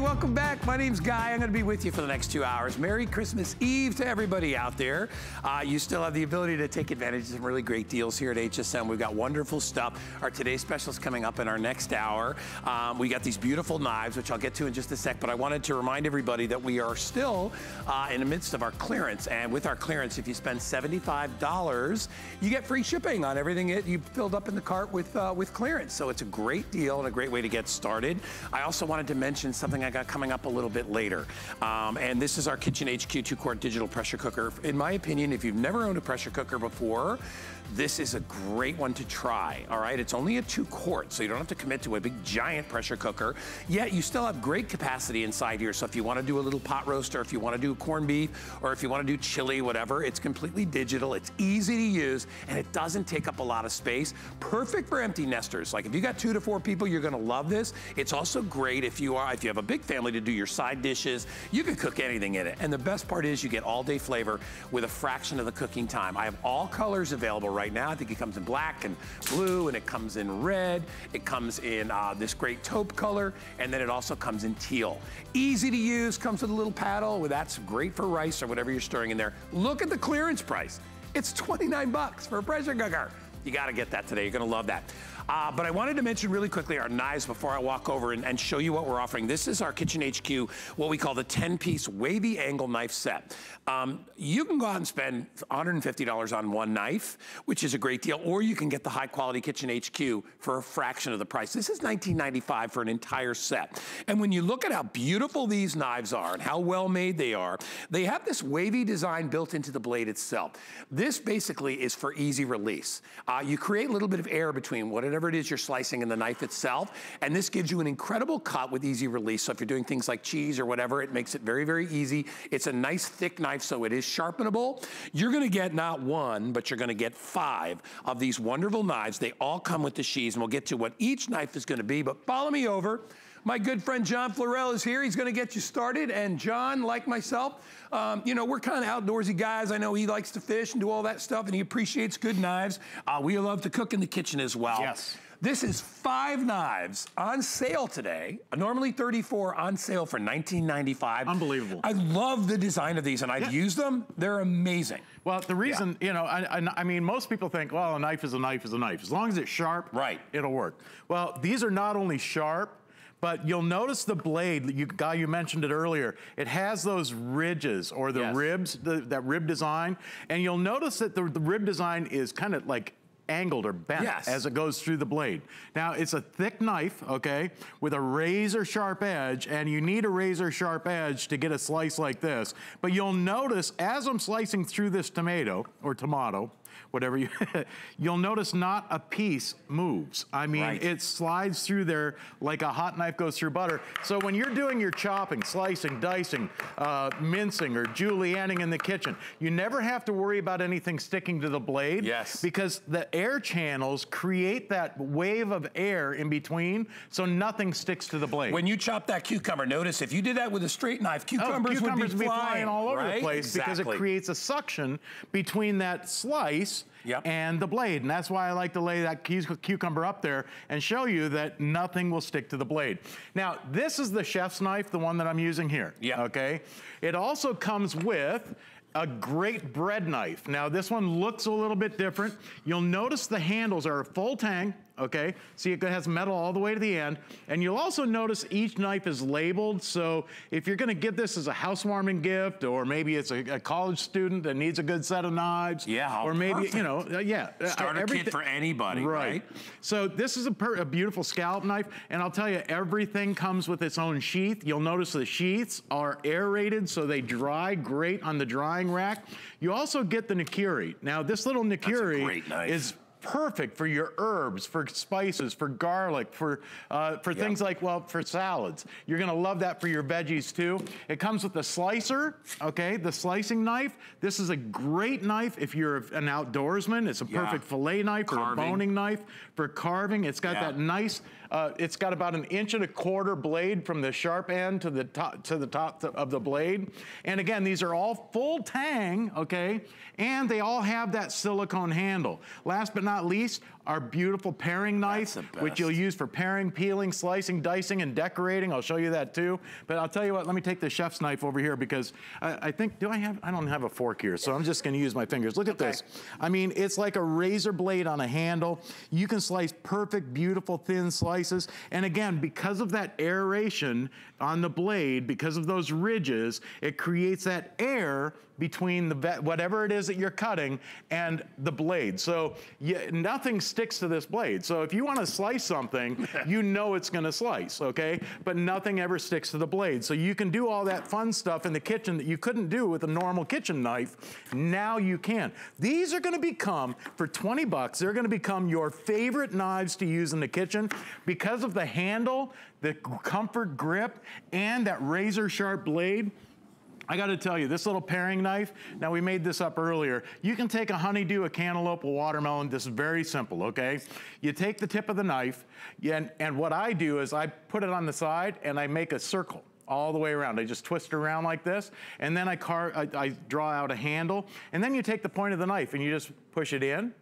welcome back. My name's Guy. I'm going to be with you for the next two hours. Merry Christmas Eve to everybody out there. Uh, you still have the ability to take advantage of some really great deals here at HSN. We've got wonderful stuff. Our today's specials coming up in our next hour. Um, we got these beautiful knives, which I'll get to in just a sec, but I wanted to remind everybody that we are still uh, in the midst of our clearance. And with our clearance, if you spend $75, you get free shipping on everything that you filled up in the cart with, uh, with clearance. So it's a great deal and a great way to get started. I also wanted to mention something I got coming up a little bit later. Um, and this is our Kitchen HQ two-quart digital pressure cooker. In my opinion, if you've never owned a pressure cooker before, this is a great one to try, all right? It's only a two quart, so you don't have to commit to a big giant pressure cooker, yet you still have great capacity inside here. So if you wanna do a little pot roast, or if you wanna do corned beef, or if you wanna do chili, whatever, it's completely digital, it's easy to use, and it doesn't take up a lot of space. Perfect for empty nesters. Like if you got two to four people, you're gonna love this. It's also great if you are, if you have a big family to do your side dishes, you can cook anything in it. And the best part is you get all day flavor with a fraction of the cooking time. I have all colors available right right now. I think it comes in black and blue, and it comes in red. It comes in uh, this great taupe color, and then it also comes in teal. Easy to use, comes with a little paddle. Well, that's great for rice or whatever you're stirring in there. Look at the clearance price. It's 29 bucks for a pressure cooker. You gotta get that today, you're gonna love that. Uh, but I wanted to mention really quickly our knives before I walk over and, and, show you what we're offering. This is our Kitchen HQ, what we call the 10-piece wavy angle knife set. Um, you can go out and spend $150 on one knife, which is a great deal, or you can get the high quality Kitchen HQ for a fraction of the price. This is $19.95 for an entire set. And when you look at how beautiful these knives are and how well made they are, they have this wavy design built into the blade itself. This basically is for easy release. Uh, you create a little bit of air between whatever whatever it is you're slicing in the knife itself. And this gives you an incredible cut with easy release. So if you're doing things like cheese or whatever, it makes it very, very easy. It's a nice thick knife, so it is sharpenable. You're gonna get not one, but you're gonna get five of these wonderful knives. They all come with the sheaths, and we'll get to what each knife is gonna be, but follow me over. My good friend Jon Florell is here. He's gonna get you started. And Jon, like myself, um, you know, we're kind of outdoorsy guys. I know he likes to fish and do all that stuff, and he appreciates good knives. Uh, we love to cook in the kitchen as well. Yes. This is five knives on sale today. Normally 34 on sale for 19.95. Unbelievable. I love the design of these and I've yeah. used them. They're amazing. Well, the reason, yeah. you know, I, I, I, mean, most people think, well, a knife is a knife is a knife. As long as it's sharp, right. it'll work. Well, these are not only sharp, but you'll notice the blade, you, Guy, you mentioned it earlier, it has those ridges or the yes. ribs, the, that rib design, and you'll notice that the, the rib design is kind of like angled or bent yes. as it goes through the blade. Now, it's a thick knife, okay, with a razor sharp edge, and you need a razor sharp edge to get a slice like this. But you'll notice as I'm slicing through this tomato, or tomato, whatever you, you'll notice not a piece moves. I mean, right. it slides through there like a hot knife goes through butter. So when you're doing your chopping, slicing, dicing, uh, mincing, or julienning in the kitchen, you never have to worry about anything sticking to the blade. Yes. Because the air channels create that wave of air in between, so nothing sticks to the blade. When you chop that cucumber, notice if you did that with a straight knife, cucumbers, oh, cucumbers would be, be flying, flying all over right? the place exactly. because it creates a suction between that slice yep. and the blade. And that's why I like to lay that cucumber up there and show you that nothing will stick to the blade. Now, this is the chef's knife, the one that I'm using here. Yeah. Okay. It also comes with a great bread knife. Now this one looks a little bit different. You'll notice the handles are full tang, okay? See, it has metal all the way to the end. And you'll also notice each knife is labeled. So if you're gonna get this as a housewarming gift, or maybe it's a, a college student that needs a good set of knives. Yeah, Or maybe, perfect. you know, uh, yeah. Starter kit for anybody, right? right? So this is a, a, beautiful scallop knife. And I'll tell you, everything comes with its own sheath. You'll notice the sheaths are aerated, so they dry great on the drying rack. You also get the Nakiri. Now, this little Nakiri is perfect for your herbs, for spices, for garlic, for, uh, for yep. things like, well, for salads. You're gonna love that for your veggies too. It comes with the slicer, okay, the slicing knife. This is a great knife if you're an outdoorsman. It's a yeah. perfect fillet knife carving. or a boning knife for carving. It's got yeah. that nice, uh, it's got about an inch and a quarter blade from the sharp end to the top to the top of the blade. And again, these are all full tang, okay? And they all have that silicone handle. Last but not not least, our beautiful paring knife, which you'll use for paring, peeling, slicing, dicing, and decorating. I'll show you that too. But I'll tell you what, let me take the chef's knife over here because I, I think, do I have, I don't have a fork here, so I'm just gonna use my fingers. Look at okay. this. I mean, it's like a razor blade on a handle. You can slice perfect, beautiful, thin slices. And again, because of that aeration on the blade, because of those ridges, it creates that air between the whatever it is that you're cutting and the blade. So you, nothing sticks to this blade. So if you want to slice something, you know it's going to slice, okay? But nothing ever sticks to the blade. So you can do all that fun stuff in the kitchen that you couldn't do with a normal kitchen knife. Now you can. These are going to become, for 20 bucks, they're going to become your favorite knives to use in the kitchen because of the handle, the comfort grip, and that razor sharp blade. I gotta tell you, this little paring knife, now we made this up earlier. You can take a honeydew, a cantaloupe, a watermelon. This is very simple, okay? You take the tip of the knife, and, and what I do is I put it on the side and I make a circle all the way around. I just twist it around like this, and then I, car I, I draw out a handle, and then you take the point of the knife and you just push it in,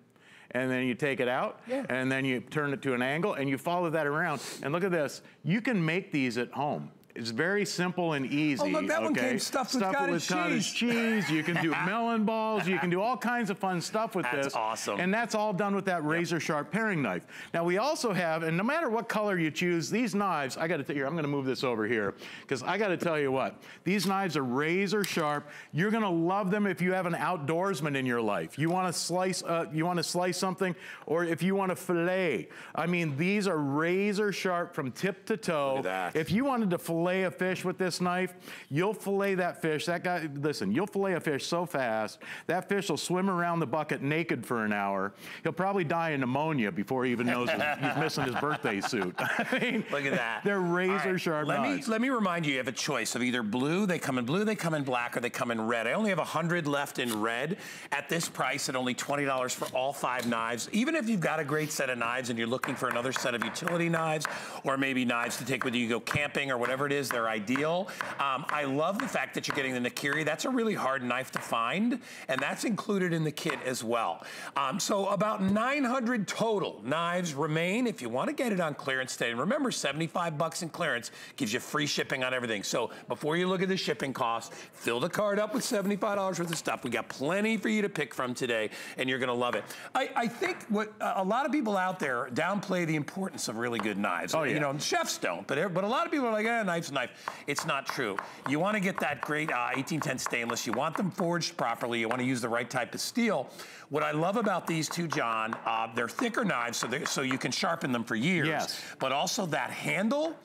and then you take it out, yeah. and then you turn it to an angle, and you follow that around. And look at this, you can make these at home. It's very simple and easy. Oh, look, that okay? one came stuffed with cottage with cottage cheese. cheese. You can do melon balls. You can do all kinds of fun stuff with that's this. That's awesome. And that's all done with that razor sharp paring knife. Now we also have, and no matter what color you choose, these knives, I got to tell you, I'm going to move this over here because I got to tell you what, these knives are razor sharp. You're going to love them if you have an outdoorsman in your life. You want to slice, uh, you want to slice something, or if you want to fillet. I mean, these are razor sharp from tip to toe. If you wanted to fillet fillet a fish with this knife, you'll fillet that fish. That guy, listen, you'll fillet a fish so fast, that fish will swim around the bucket naked for an hour. He'll probably die of pneumonia before he even knows he's missing his birthday suit. I mean, Look at that. They're razor right, sharp let knives. Me, let me remind you, you have a choice of either blue, they come in blue, they come in black, or they come in red. I only have 100 left in red at this price at only $20 for all five knives. Even if you've got a great set of knives and you're looking for another set of utility knives, or maybe knives to take with you, you go camping or whatever it is, they're ideal. Um, I love the fact that you're getting the Nakiri. That's a really hard knife to find, and that's included in the kit as well. Um, so about 900 total knives remain if you want to get it on clearance today. And remember, 75 bucks in clearance gives you free shipping on everything. So before you look at the shipping cost, fill the card up with $75 worth of stuff. We got plenty for you to pick from today, and you're going to love it. I, I think what a lot of people out there downplay the importance of really good knives. Oh, yeah. You know, chefs don't, but, but a lot of people are like, eh, knife's a knife. It's not true. You want to get that great uh, 1810 stainless. You want them forged properly. You want to use the right type of steel. What I love about these two, Jon, uh, they're thicker knives, so, so you can sharpen them for years. Yes. But also that handle,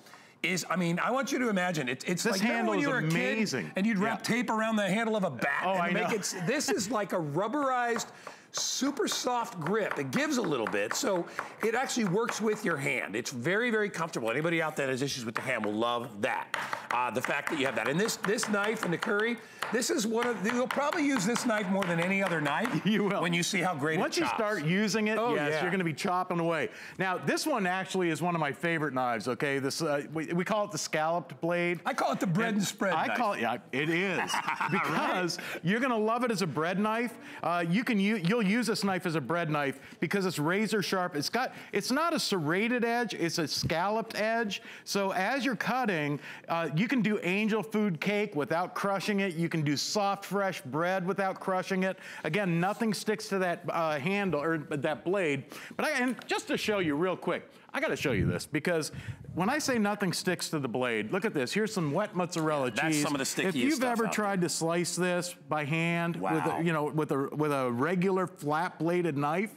is, I mean, I want you to imagine it, it's this like handle when you were a amazing. kid and you'd wrap yeah. tape around the handle of a bat oh, and I make know. it. This is like a rubberized super soft grip. It gives a little bit, so it actually works with your hand. It's very, very comfortable. Anybody out there that has issues with the hand will love that. Uh, the fact that you have that. And this this knife and the Nakiri, this is one of, you'll probably use this knife more than any other knife. You will. When you see how great Once you start using it, oh, yes, yeah. you're gonna be chopping away. Now, this one actually is one of my favorite knives, okay? This uh, we, we, call it the scalloped blade. I call it the bread and, and spread I knife. call it, yeah, it is. because right? you're gonna love it as a bread knife. Uh, you can, you'll use this knife as a bread knife because it's razor sharp. It's got, it's not a serrated edge, it's a scalloped edge. So as you're cutting, uh, you can do angel food cake without crushing it. You can do soft, fresh bread without crushing it. Again, nothing sticks to that uh, handle or that blade. But I, and just to show you real quick, I got to show you this because when I say nothing sticks to the blade, look at this. Here's some wet mozzarella yeah, cheese. some of the stickiest If you've ever tried there. to slice this by hand wow. with a, you know with a with a regular flat bladed knife,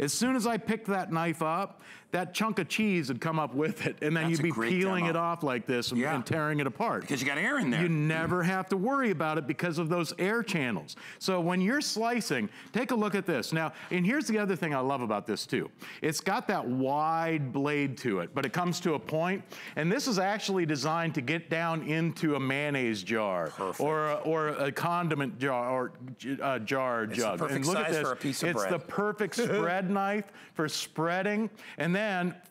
as soon as I picked that knife up, that chunk of cheese would come up with it, and then That's you'd be peeling demo. it off like this and, yeah. and, tearing it apart. Because you got air in there. You never have to worry about it because of those air channels. So when you're slicing, take a look at this. Now, and here's the other thing I love about this too. It's got that wide blade to it, but it comes to a point, and this is actually designed to get down into a mayonnaise jar Perfect. or a, or a condiment jar or a jar it's jug. The perfect and look size at this. for a piece of it's bread. the perfect spread knife for spreading, and then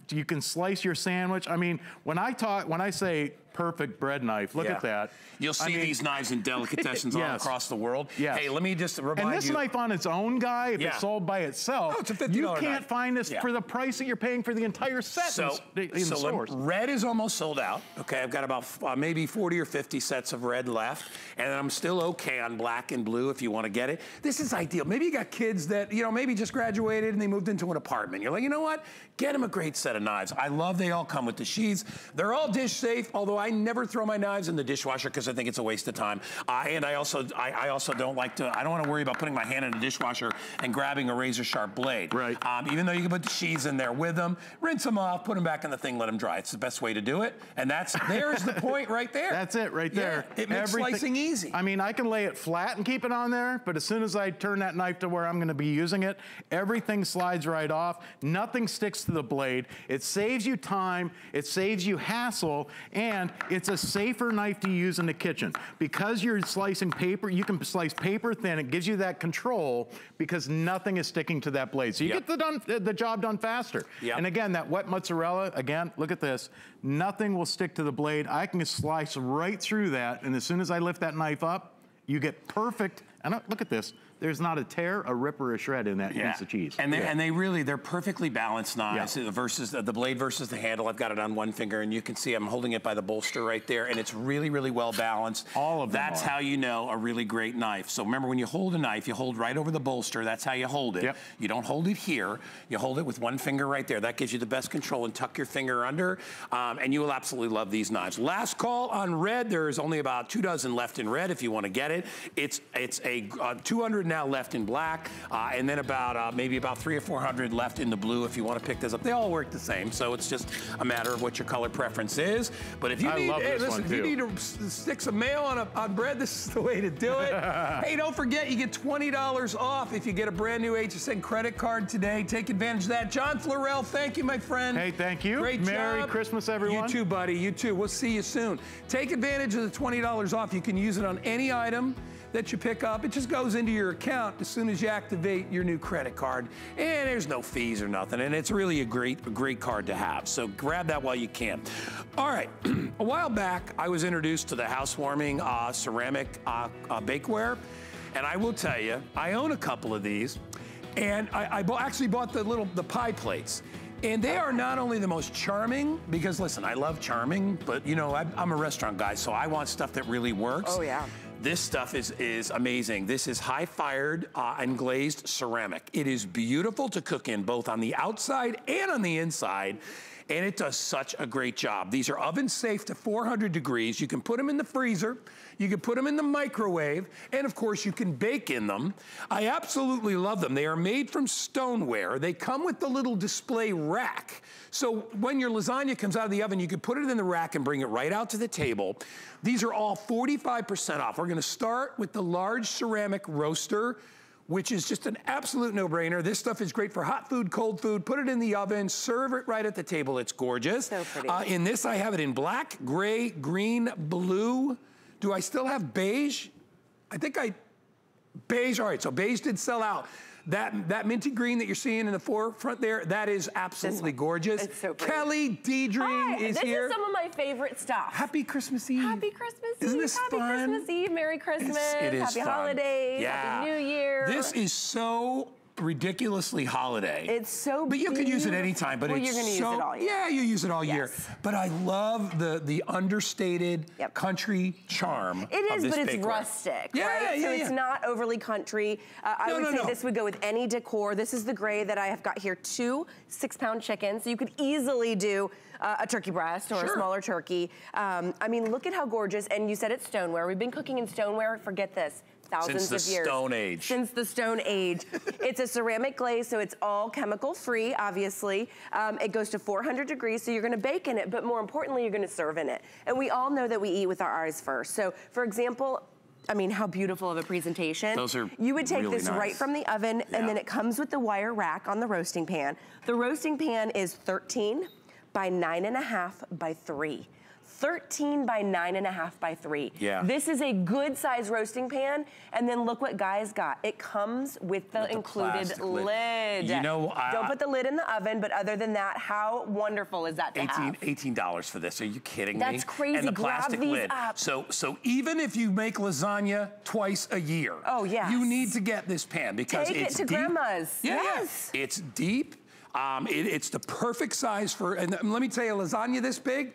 you can slice your sandwich. I mean, when I talk, when I say perfect bread knife. Look Yeah. at that. You'll see I mean, these knives in delicatessens all across the world. Yes. Hey, let me just remind you. And this you. knife on its own, guy, if Yeah. it's sold by itself, Oh, you can't knife. find this Yeah. for the price that you're paying for the entire set So, s- in, so the stores. red is almost sold out. Okay, I've got about uh, maybe 40 or 50 sets of red left, and I'm still okay on black and blue if you want to get it. This is ideal. Maybe you got kids that you know maybe just graduated and they moved into an apartment. You're like, you know what? Get them a great set of knives. I love they all come with the sheaths. They're all dish safe. Although I never throw my knives in the dishwasher because I think it's a waste of time. Uh, and I also I, I also don't like to. I don't want to worry about putting my hand in the dishwasher and grabbing a razor sharp blade. Right. Um, even though you can put the sheaths in there with them, rinse them off, put them back in the thing, let them dry. It's the best way to do it. And that's there's the point right there. That's it right Yeah, there. it makes Everything- slicing easy. I mean, I can lay it flat and keep it on there, but as soon as I turn that knife to where I'm gonna be using it, everything slides right off. Nothing sticks to the blade. It saves you time, it saves you hassle, and it's a safer knife to use in the kitchen. Because you're slicing paper, you can slice paper thin, it gives you that control because nothing is sticking to that blade. So you Yep. get the, done, the job done faster. Yep. And again, that wet mozzarella, again, look at this. Nothing will stick to the blade. I can slice right through that, and as soon as I lift that knife up, you get perfect, and look at this. There's not a tear, a rip, or a shred in that piece of cheese. And they, Yeah. and they really, they're perfectly balanced knives Yeah. versus the, the blade versus the handle. I've got it on one finger and you can see I'm holding it by the bolster right there and it's really, really well balanced. All of them That's are. how you know a really great knife. So remember when you hold a knife, you hold right over the bolster. That's how you hold it. Yep. You don't hold it here. You hold it with one finger right there. That gives you the best control and tuck your finger under. Um, and you will absolutely love these knives. Last call on red. There is only about two dozen left in red if you want to get it. It's, it's a uh, 200 now left in black. Uh, and then about uh, maybe about three or 400 left in the blue if you want to pick this up. They all work the same, so it's just a matter of what your color preference is. But if you I need, hey, listen, if you need to stick some mayo on, a, on bread, this is the way to do it. hey, don't forget, you get $20 off if you get a brand new HSN credit card today. Take advantage of that. Jon Florell, thank you, my friend. Hey, thank you. Great Merry job. Christmas, everyone. You too, buddy. You too. We'll see you soon. Take advantage of the $20 off. You can use it on any item that you pick up. It just goes into your account as soon as you activate your new credit card. And there's no fees or nothing. And it's really a great, a great card to have. So grab that while you can. All right. a while back, I was introduced to the housewarming uh, ceramic uh, uh, bakeware. And I will tell you, I own a couple of these. And I, I bo- actually bought the little the pie plates. And they are not only the most charming, because listen, I love charming, but you know, I'm, I'm a restaurant guy, so I want stuff that really works. Oh, yeah. This stuff is, is amazing. This is high fired uh, and glazed ceramic. It is beautiful to cook in both on the outside and on the inside. And it does such a great job. These are oven safe to 400 degrees. You can put them in the freezer. You can put them in the microwave. And of course, you can bake in them. I absolutely love them. They are made from stoneware. They come with the little display rack. So when your lasagna comes out of the oven, you can put it in the rack and bring it right out to the table. These are all 45% off. We're gonna start with the large ceramic roaster which is just an absolute no-brainer. This stuff is great for hot food, cold food. Put it in the oven, serve it right at the table. It's gorgeous. So pretty. Uh, in this, I have it in black, gray, green, blue. Do I still have beige? I think I, beige, all right, so beige did sell out. That, that minty green that you're seeing in the forefront there, that is absolutely gorgeous. It's so pretty. Kelly Deidre Hi, is this here. is some of my favorite stuff. Happy Christmas Eve. Happy Christmas Isn't Eve. this Happy fun? Christmas Eve. Merry Christmas. It's- it is Happy fun. holidays. Yeah. Happy New Year. This is so ridiculously holiday. It's so But you can use it anytime. But Well, it's you're gonna use so, it all year. Yeah, you use it all year. Yes. But I love the the understated Yep. country charm. It is, but it's rustic, Yeah, right? yeah, so yeah. it's not overly country. Uh, I No, would no, say no. this would go with any decor. This is the gray that I have got here, two six-pound chickens. So you could easily do uh, a turkey breast or Sure. a smaller turkey. Um, I mean, look at how gorgeous. And you said it's stoneware. We've been cooking in stoneware. Forget this. Thousands Since the of years. Stone Age. Since the Stone Age. it's a ceramic glaze, so it's all chemical free, obviously. Um, it goes to 400 degrees, so you're gonna bake in it, but more importantly, you're gonna serve in it. And we all know that we eat with our eyes first. So, for example, I mean, how beautiful of a presentation. Those are You would take really this right from the oven, Yeah. and then it comes with the wire rack on the roasting pan. The roasting pan is 13 by nine and a half by three. 13 by nine and a half by three. Yeah. This is a good size roasting pan. And then look what Guy's got. It comes with the With the included lid. lid. You know, uh, Don't put the lid in the oven, but other than that, how wonderful is that to 18, have? $18 for this. Are you kidding me? That's crazy. And the Grab plastic these lid. up. So, so even if you make lasagna twice a year, Oh, yes. you need to get this pan because Take it it's to deep. grandma's. Yeah, yeah. Yes. It's deep. Um, it- it's the perfect size for, and let me tell you, lasagna this big,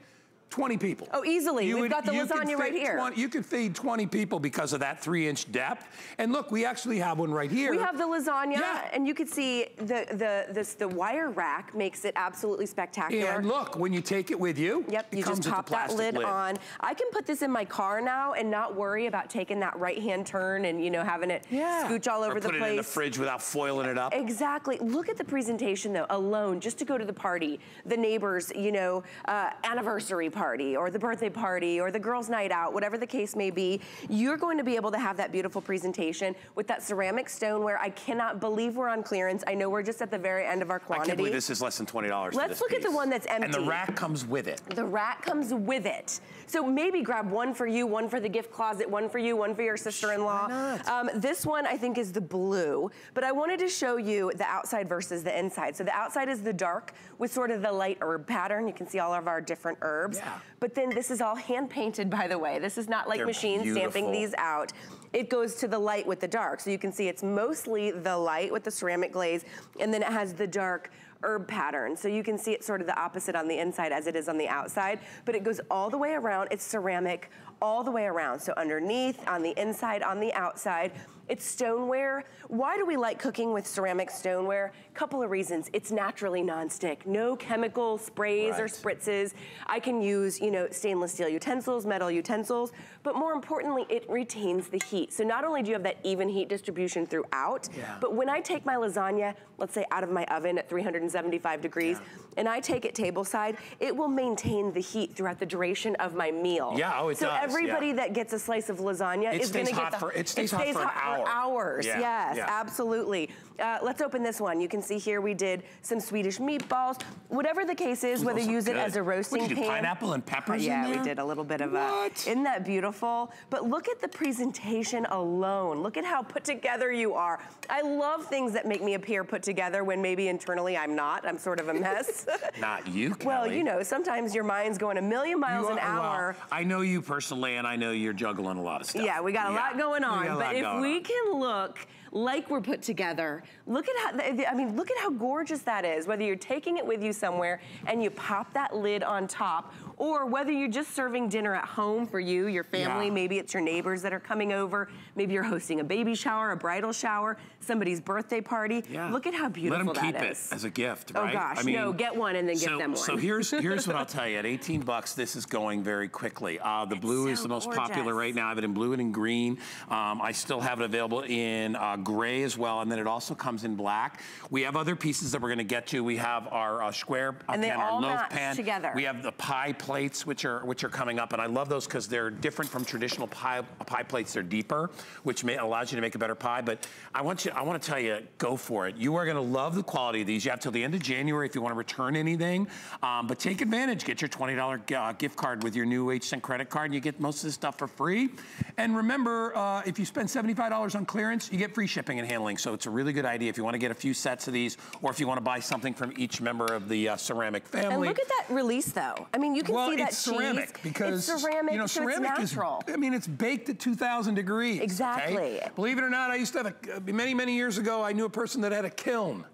20 people. Oh, easily. We've got the you could lasagna right here. 20 you could feed 20 people because of that three inch depth. And look, we actually have one right here. We have the lasagna, Yeah. and you can see the the this the wire rack makes it absolutely spectacular. And look, when you take it with you, Yep, it you comes just with pop that plastic lid, on. I can put this in my car now and not worry about taking that right-hand turn and, you know, having it scooch all over or the put place. it in the fridge without foiling it up. Exactly. Look at the presentation though, alone, just to go to the party, the neighbors, you know, uh, anniversary party or the birthday party or the girls' night out, whatever the case may be, you're going to be able to have that beautiful presentation with that ceramic stoneware. I cannot believe we're on clearance. I know we're just at the very end of our quantity. I can't believe this is less than $20 Let's this look at the one that's empty. And the rack comes with it. The rack comes with it. So maybe grab one for you, one for the gift closet, one for you, one for your sister-in-law. not? Um, this one I think is the blue, but I wanted to show you the outside versus the inside. So the outside is the dark with sort of the light herb pattern. You can see all of our different herbs. Yeah. But then this is all hand painted, by the way. This is not like They're machine stamping these out. It goes to the light with the dark. So you can see it's mostly the light with the ceramic glaze, and then it has the dark herb pattern. So you can see it's sort of the opposite on the inside as it is on the outside, but it goes all the way around. It's ceramic all the way around. So underneath, on the inside, on the outside. It's stoneware. Why do we like cooking with ceramic stoneware? Couple of reasons. It's naturally nonstick. No chemical sprays or spritzes. I can use, you know, stainless steel utensils, metal utensils, but more importantly, it retains the heat. So not only do you have that even heat distribution throughout, Yeah. but when I take my lasagna, let's say out of my oven at 375 degrees, and I take it table side, it will maintain the heat throughout the duration of my meal. Yeah, oh, it so does, everybody yeah. that gets a slice of lasagna It is going to stays get hot the, for- it stays hot for an hour. Hours. Yeah, yes, yeah. absolutely. Uh, let's open this one. You can see here we did some Swedish meatballs. Whatever the case is, whether you use it as a roasting do, pan. pineapple and peppers Yeah, we did a little bit of a. What? Isn't that beautiful? But look at the presentation alone. Look at how put together you are. I love things that make me appear put together when maybe internally I'm not. I'm sort of a mess. Not you, Kelly. well, you know, sometimes your mind's going a million miles You an are- well, hour. I know you personally, and I know you're juggling a lot of stuff. Yeah, we got a lot going on. But if we on. Can look like we're put together, look at how, I mean, look at how gorgeous that is. Whether you're taking it with you somewhere and you pop that lid on top, or whether you're just serving dinner at home for you, your family, Yeah. maybe it's your neighbors that are coming over, maybe you're hosting a baby shower, a bridal shower, somebody's birthday party. Yeah. Look at how beautiful Let them keep that it is. as a gift, Oh, right? gosh, no, get one and then give so, them one. So here's here's what I'll tell you. At 18 bucks, this is going very quickly. Uh, the blue is the most popular right now. I have it in blue and in green. Um, I still have it available in uh, gray as well, and then it also comes in black. We have other pieces that we're going to get to. We have our uh, square uh, And pan, our loaf pan. together. We have the pie plates, which are which are coming up, and I love those because they're different from traditional pie pie plates. They're deeper, which may, allows you to make a better pie. But I want you, I want to tell you, go for it. You are going to love the quality of these. You have till the end of January if you want to return anything. Um, but take advantage. Get your twenty dollar uh, gift card with your new HSN credit card, and you get most of this stuff for free. And remember, uh, if you spend seventy five dollars on clearance, you get free shipping and handling. So it's a really good idea if you want to get a few sets of these, or if you want to buy something from each member of the uh, ceramic family. And look at that release, though. I mean, you can Well, see that it's ceramic because it's ceramic, you know so ceramic it's natural. is. I mean, it's baked at 2,000 degrees. okay? Exactly. Believe it or not, I used to have a many many years ago. I knew a person that had a kiln,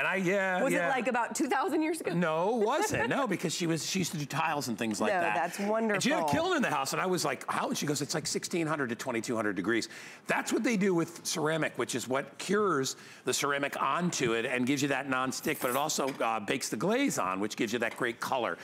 and I yeah Was yeah. it like about 2,000 years ago? No, it wasn't. No, because she was she used to do tiles and things like No, that. that's And she had a kiln in the house, and I was like, how? And she goes, it's like 1,600 to 2,200 degrees. That's what they do with ceramic, which is what cures the ceramic onto it and gives you that non-stick, but it also uh, bakes the glaze on, which gives you that great color.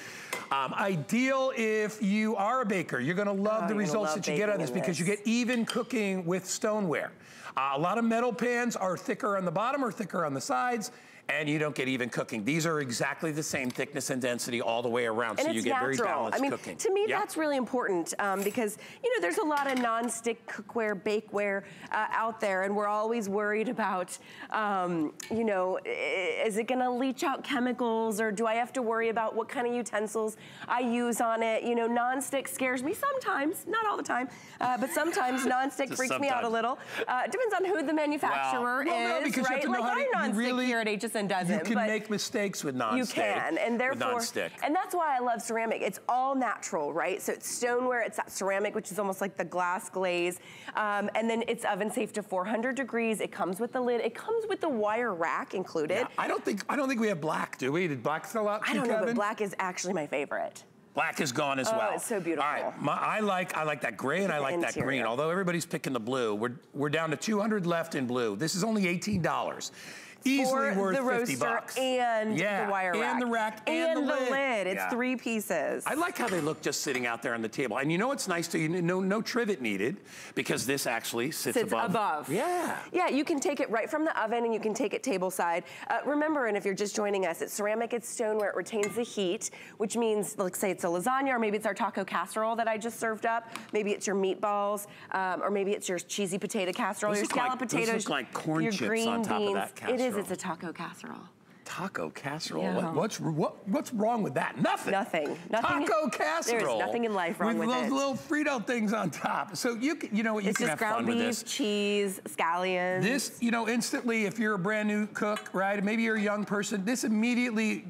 Um, ideal if you are a baker. You're going to love Oh, the results love that you get out of this in because you get even cooking with stoneware. Uh, a lot of metal pans are thicker on the bottom or thicker on the sides and you don't get even cooking. These are exactly the same thickness and density all the way around, and so you get natural. very balanced I mean, cooking. To me, that's really important um, because, you know, there's a lot of non-stick cookware, bakeware uh, out there, and we're always worried about, um, you know, is it gonna leach out chemicals or do I have to worry about what kind of utensils I use on it? You know, non-stick scares me sometimes, not all the time, uh, but sometimes non-stick freaks sometimes. me out a little. Uh, it depends on who the manufacturer well, is, no, right? Like our non-stick really, here at HSN doesn't. You can make mistakes with non-stick. You can, and therefore, and that's why I love ceramic. It's all natural, right? So it's stoneware, it's that ceramic, which is almost like the glass glaze, um, and then it's oven safe to 400 degrees. It comes with the lid. It comes with the wire rack included. Yeah, I don't think I don't think we have black, do we? Did black sell out? I don't know, but black is actually my favorite. Black is gone as oh, well. it's so beautiful. All right, my, I like I like that gray and I like interior. that green. Although everybody's picking the blue, we're we're down to 200 left in blue. This is only $18 easily worth the 50 bucks. and yeah, the wire rack. And the rack and, and the, the lid. lid. It's yeah. three pieces. I like how they look just sitting out there on the table. And you know what's nice to you? No, no trivet needed because this actually sits, sits above. above. Yeah. Yeah, you can take it right from the oven and you can take it table side. Uh, remember, and if you're just joining us, it's ceramic, it's stoneware, it retains the heat, which means, let's say it's a lasagna or maybe it's our taco casserole that I just served up. Maybe it's your meatballs um, or maybe it's your cheesy potato casserole, those your scallop like, potatoes. Like corn your chips green on top beans. of that casserole. It is, it's a taco casserole taco casserole. Yeah. What, what's what, what's wrong with that? Nothing. Nothing. nothing taco casserole. There's nothing in life wrong with, with those it. little Frito things on top. So you can, you know what you it's can have ground fun beef, with this. cheese, scallions. This, you know, instantly, if you're a brand new cook, right? Maybe you're a young person. This immediately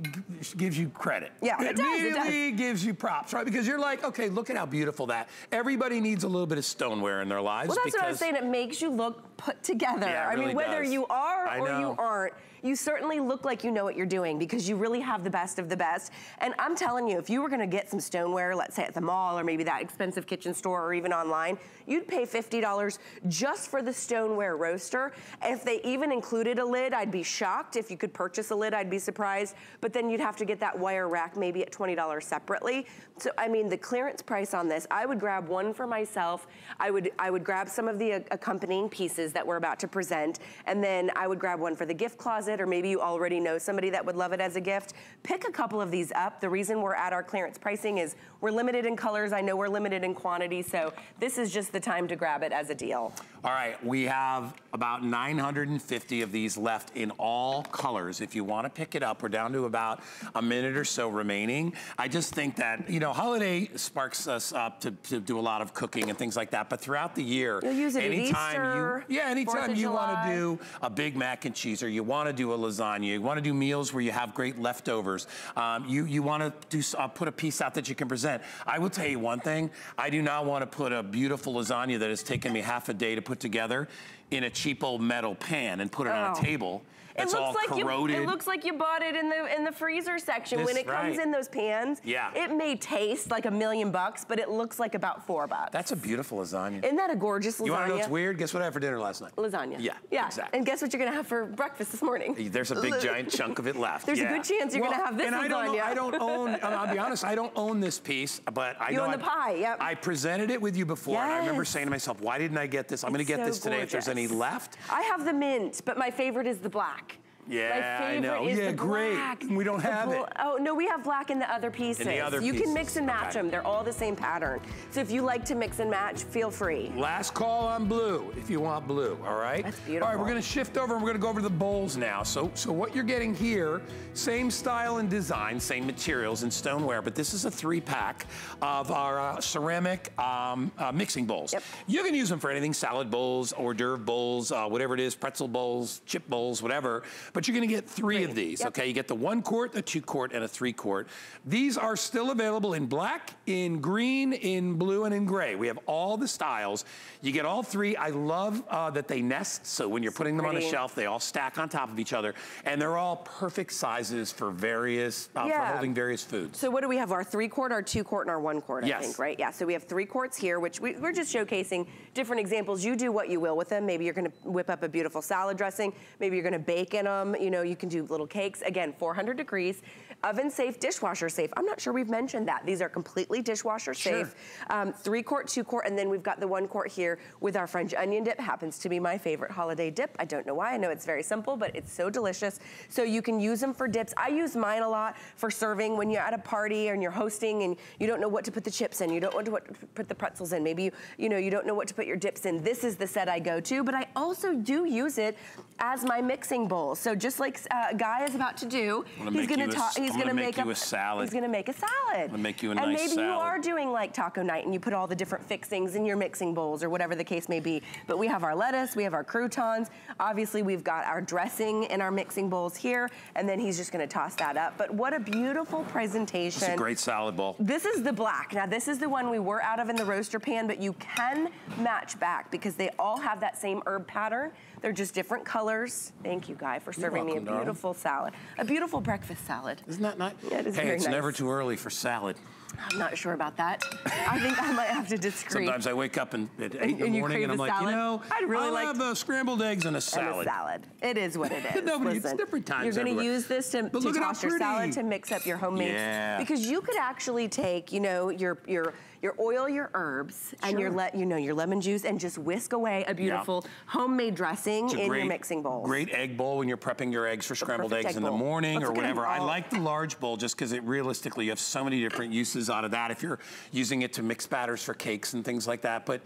gives you credit. Yeah, it, it does, immediately it does. gives you props, right? Because you're like, okay, look at how beautiful that. Everybody needs a little bit of stoneware in their lives. Well, that's because, what I was saying. It makes you look put together. Yeah, I really mean, whether does. you are or you aren't, you certainly look like you know what you're doing because you really have the best of the best. And I'm telling you, if you were gonna get some stoneware, let's say at the mall or maybe that expensive kitchen store or even online, you'd pay $50 just for the stoneware roaster. If they even included a lid, I'd be shocked. If you could purchase a lid, I'd be surprised. But then you'd have to get that wire rack maybe at $20 separately. So, I mean, the clearance price on this, I would grab one for myself. I would, I would grab some of the uh, accompanying pieces that we're about to present, and then I would grab one for the gift closet, or maybe you already know somebody that would love it as a gift. Pick a couple of these up. The reason we're at our clearance pricing is we're limited in colors. I know we're limited in quantity, so this is just the time to grab it as a deal. All right, we have about 950 of these left in all colors. If you want to pick it up, we're down to about a minute or so remaining. I just think that, you know, holiday sparks us up to, to do a lot of cooking and things like that, but throughout the year, You'll use it anytime Easter, you, yeah, anytime you want to do a big mac and cheese or you want to do a lasagna, you want to do meals where you have great leftovers, um, you, you want to do uh, put a piece out that you can present. I will tell you one thing, I do not want to put a beautiful lasagna that has taken me half a day to put together in a cheap old metal pan and put it on Oh. a table. It's it all looks like corroded. You, it looks like you bought it in the in the freezer section. This- when it comes in those pans, Yeah. it may taste like a million bucks, but it looks like about four bucks. That's a beautiful lasagna. Isn't that a gorgeous lasagna? you want to know what's weird? Guess what I had for dinner last night? Lasagna. Yeah, Yeah. exactly. And guess what you're gonna have for breakfast this morning? There's a big giant chunk of it left. There's a good chance you're Well, gonna have this and I don't, know. I don't own. I'll be honest. I don't own this piece, but I You know own I, the pie, yep. I presented it with you before, and I remember saying to myself, "Why didn't I get this? I'm going to get so this today. If there's any left." I have the mint, but my favorite is the black. Yeah, my I favorite know. is Yeah, the great. black. We don't The have it. Oh no, we have black in the other pieces. In the other you pieces. can mix and match Okay. them. They're all the same pattern. So if you like to mix and match, feel free. Last call on blue if you want blue, all right? That's beautiful. All right, we're gonna shift over and we're gonna go over to the bowls now. So, so what you're getting here, same style and design, same materials and stoneware, but this is a three pack of our uh, ceramic um, uh, mixing bowls. Yep. You can use them for anything, salad bowls, hors d'oeuvre bowls, uh, whatever it is, pretzel bowls, chip bowls, whatever. But you're gonna get three, of these, Yep. okay? You get the one quart, a two quart, and a three quart. These are still available in black, in green, in blue, and in gray. We have all the styles. You get all three. I love uh, that they nest, so when you're putting them on a shelf, they all stack on top of each other, and they're all perfect sizes for various, uh, for holding various foods. So what do we have? Our three quart, our two quart, and our one quart, I Yes. think, right? Yeah, so we have three quarts here, which we, we're just showcasing different examples. You do what you will with them. Maybe you're gonna whip up a beautiful salad dressing. Maybe you're gonna bake in them. You know, you can do little cakes. Again, 400 degrees oven safe, dishwasher safe. I'm not sure we've mentioned that. These are completely dishwasher safe. Sure. Um, three quart, two quart, and then we've got the one quart here with our French onion dip. Happens to be my favorite holiday dip. I don't know why. I know it's very simple, but it's so delicious. So you can use them for dips. I use mine a lot for serving when you're at a party and you're hosting and you don't know what to put the chips in. You don't want to put the pretzels in. Maybe you, you know, you don't know what to put your dips in. This is the set I go to, but I also do use it as my mixing bowl. So just like uh, Guy is about to do, he's gonna, he's gonna, gonna make, you a, a, salad. He's gonna make a salad. Gonna make you a and nice maybe salad. you are doing like taco night and you put all the different fixings in your mixing bowls or whatever the case may be. But we have our lettuce, we have our croutons. Obviously, we've got our dressing in our mixing bowls here, and then he's just gonna toss that up. But what a beautiful presentation. It's a great salad bowl. This is the black. Now, this is the one we were out of in the roaster pan, but you can match back because they all have that same herb pattern. They're just different colors. Thank you, Guy, for serving welcome, me a beautiful darling. salad. A beautiful breakfast salad. Isn't that nice? Yeah, it is hey, it's nice. never too early for salad. I'm not sure about that. I think I might have to disagree. Sometimes I wake up and, at 8 in the morning and I'm like, salad? you know, I'd really I'll like have uh, scrambled eggs and a salad. And a salad. It is what it is. Nobody, Listen, it's different times You're going to use this to, to look at how toss your salad to mix up your homemade. Yeah. Because you could actually take, you know, your your your oil, your herbs, and your Sure. let you know your lemon juice, and just whisk away a beautiful homemade dressing in great, your mixing bowl. Great egg bowl when you're prepping your eggs for scrambled eggs egg in the morning or look at 'em whatever. I like the large bowl just because it realistically you have so many different uses out of that if you're using it to mix batters for cakes and things like that. But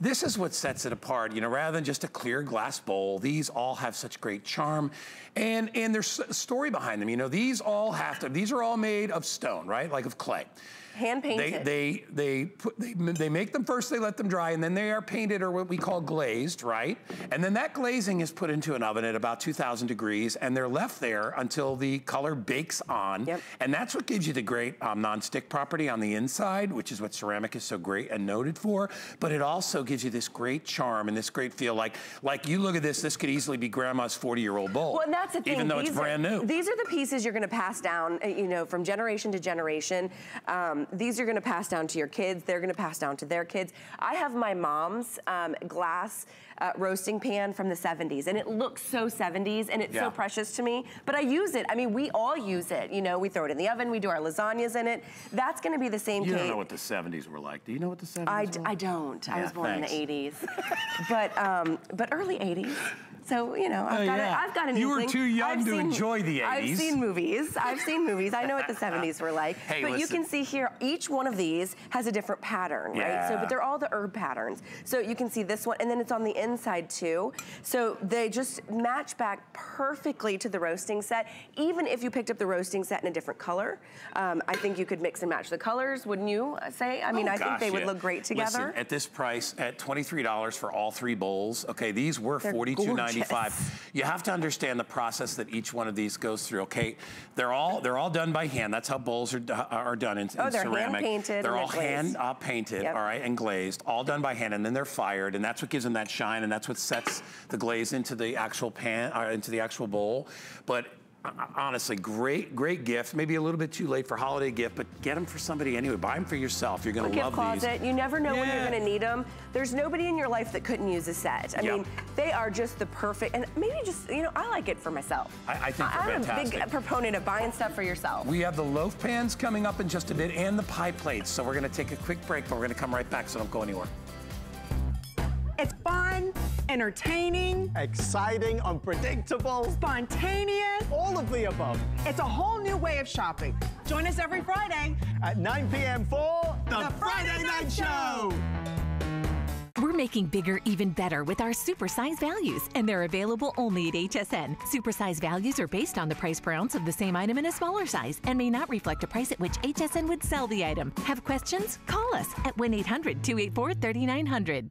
this is what sets it apart, you know, rather than just a clear glass bowl, these all have such great charm and, and there's a story behind them. You know, these all have to, these are all made of stone, right? Like of clay. Hand They, painted. they, they, put, they, they make them first, they let them dry, and then they are painted or what we call glazed, right? And then that glazing is put into an oven at about 2,000 degrees, and they're left there until the color bakes on. Yep. And that's what gives you the great um, non-stick property on the inside, which is what ceramic is so great and noted for. But it also gives you this great charm and this great feel. Like, like you look at this, this could easily be grandma's 40-year-old bowl. Well, and that's the thing. Even though it's These are- brand new. These are the pieces you're going to pass down, uh, you know, from generation to generation. Um, these are going to pass down to your kids. They're going to pass down to their kids. I have my mom's um, glass uh, roasting pan from the 70s, and it looks so 70s, and it's Yeah. so precious to me. But I use it. I mean, we all use it. You know, we throw it in the oven. We do our lasagnas in it. That's going to be the same you case. don't know what the 70s were like. Do you know what the 70s I, were like? I don't. I was born thanks. in the 80s, but um, but early 80s. So, you know, I've, oh, got, yeah. a, I've got an You were too young I've to seen, enjoy the 80s. I've seen movies. I've seen movies. I know what the 70s were like. Hey, but listen. you can see here, each one of these has a different pattern, yeah. right? So, but they're all the herb patterns. So you can see this one, and then it's on the inside too. So they just match back perfectly to the roasting set. Even if you picked up the roasting set in a different color, um, I think you could mix and match the colors, wouldn't you say? I mean, oh, I gosh, think they yeah. would look great together. Listen, at this price, at $23 for all three bowls, okay, these were forty-two dollars. You have to understand the process that each one of these goes through, okay? They're all they're all done by hand. That's how bowls are, are done in, oh, in they're ceramic. Hand-painted they're all hand uh, painted, yep. all right, and glazed, all done by hand, and then they're fired, and that's what gives them that shine, and that's what sets the glaze into the actual pan, uh, into the actual bowl. But honestly, great, great gift. Maybe a little bit too late for holiday gift, but get them for somebody anyway. Buy them for yourself. You're going to gift love closet. these. You never know when you're going to need them. There's nobody in your life that couldn't use a set. I Yep. mean, they are just the perfect, and maybe just, you know, I like it for myself. I- I think they're I'm a big proponent of buying stuff for yourself. We have the loaf pans coming up in just a bit and the pie plates. So we're gonna take a quick break, but we're gonna come right back, so don't go anywhere. It's fun, entertaining, Exciting, unpredictable, spontaneous. all of the above. It's a whole new way of shopping. Join us every Friday. At 9 p.m. for The Friday Night Show. We're making bigger even better with our supersize values, and they're available only at HSN. Supersize values are based on the price per ounce of the same item in a smaller size and may not reflect a price at which HSN would sell the item. Have questions? Call us at 1 800 284 3900.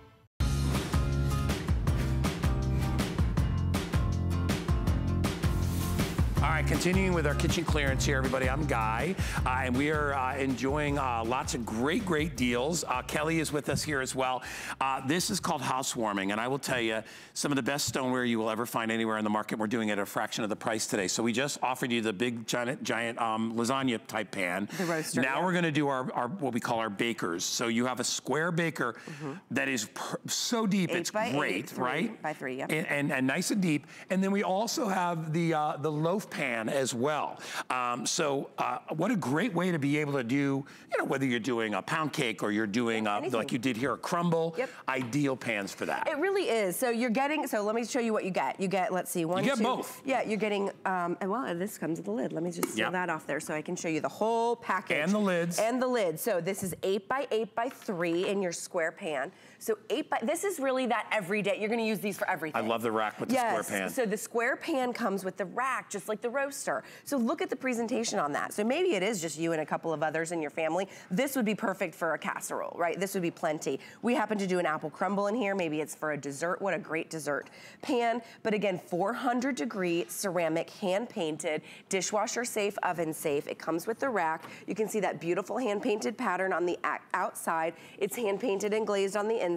Continuing with our kitchen clearance here, everybody. I'm Guy, uh, and we are uh, enjoying uh, lots of great, great deals. Uh, Kelly is with us here as well. Uh, this is called housewarming, and I will tell you, some of the best stoneware you will ever find anywhere in the market. We're doing it at a fraction of the price today. So we just offered you the big, giant, giant um, lasagna type pan. The roaster, Now yeah. we're going to do our, our what we call our bakers. So you have a square baker that is so deep. Eight it's eight, great, three right? by three, yep. And, and, and nice and deep. And then we also have the uh, the loaf pan as well. Um, so uh, what a great way to be able to do, you know, whether you're doing a pound cake or you're doing anything. like you did here a crumble. Yep. Ideal pans for that. It really is. So you're getting, so let me show you what you get. You get, let's see, one, get two- both. Yeah, you're getting, um, and well, this comes with a lid. Let me just seal that off there so I can show you the whole package. And the lids. And the lid. So this is eight by eight by three in your square pan. So eight by, this is really that everyday, you're gonna use these for everything. I love the rack with the square pan. So the square pan comes with the rack, just like the roaster. So look at the presentation on that. So maybe it is just you and a couple of others in your family. This would be perfect for a casserole, right? This would be plenty. We happen to do an apple crumble in here. Maybe it's for a dessert. What a great dessert pan. But again, 400 degree ceramic, hand painted, dishwasher safe, oven safe. It comes with the rack. You can see that beautiful hand painted pattern on the outside. It's hand painted and glazed on the inside.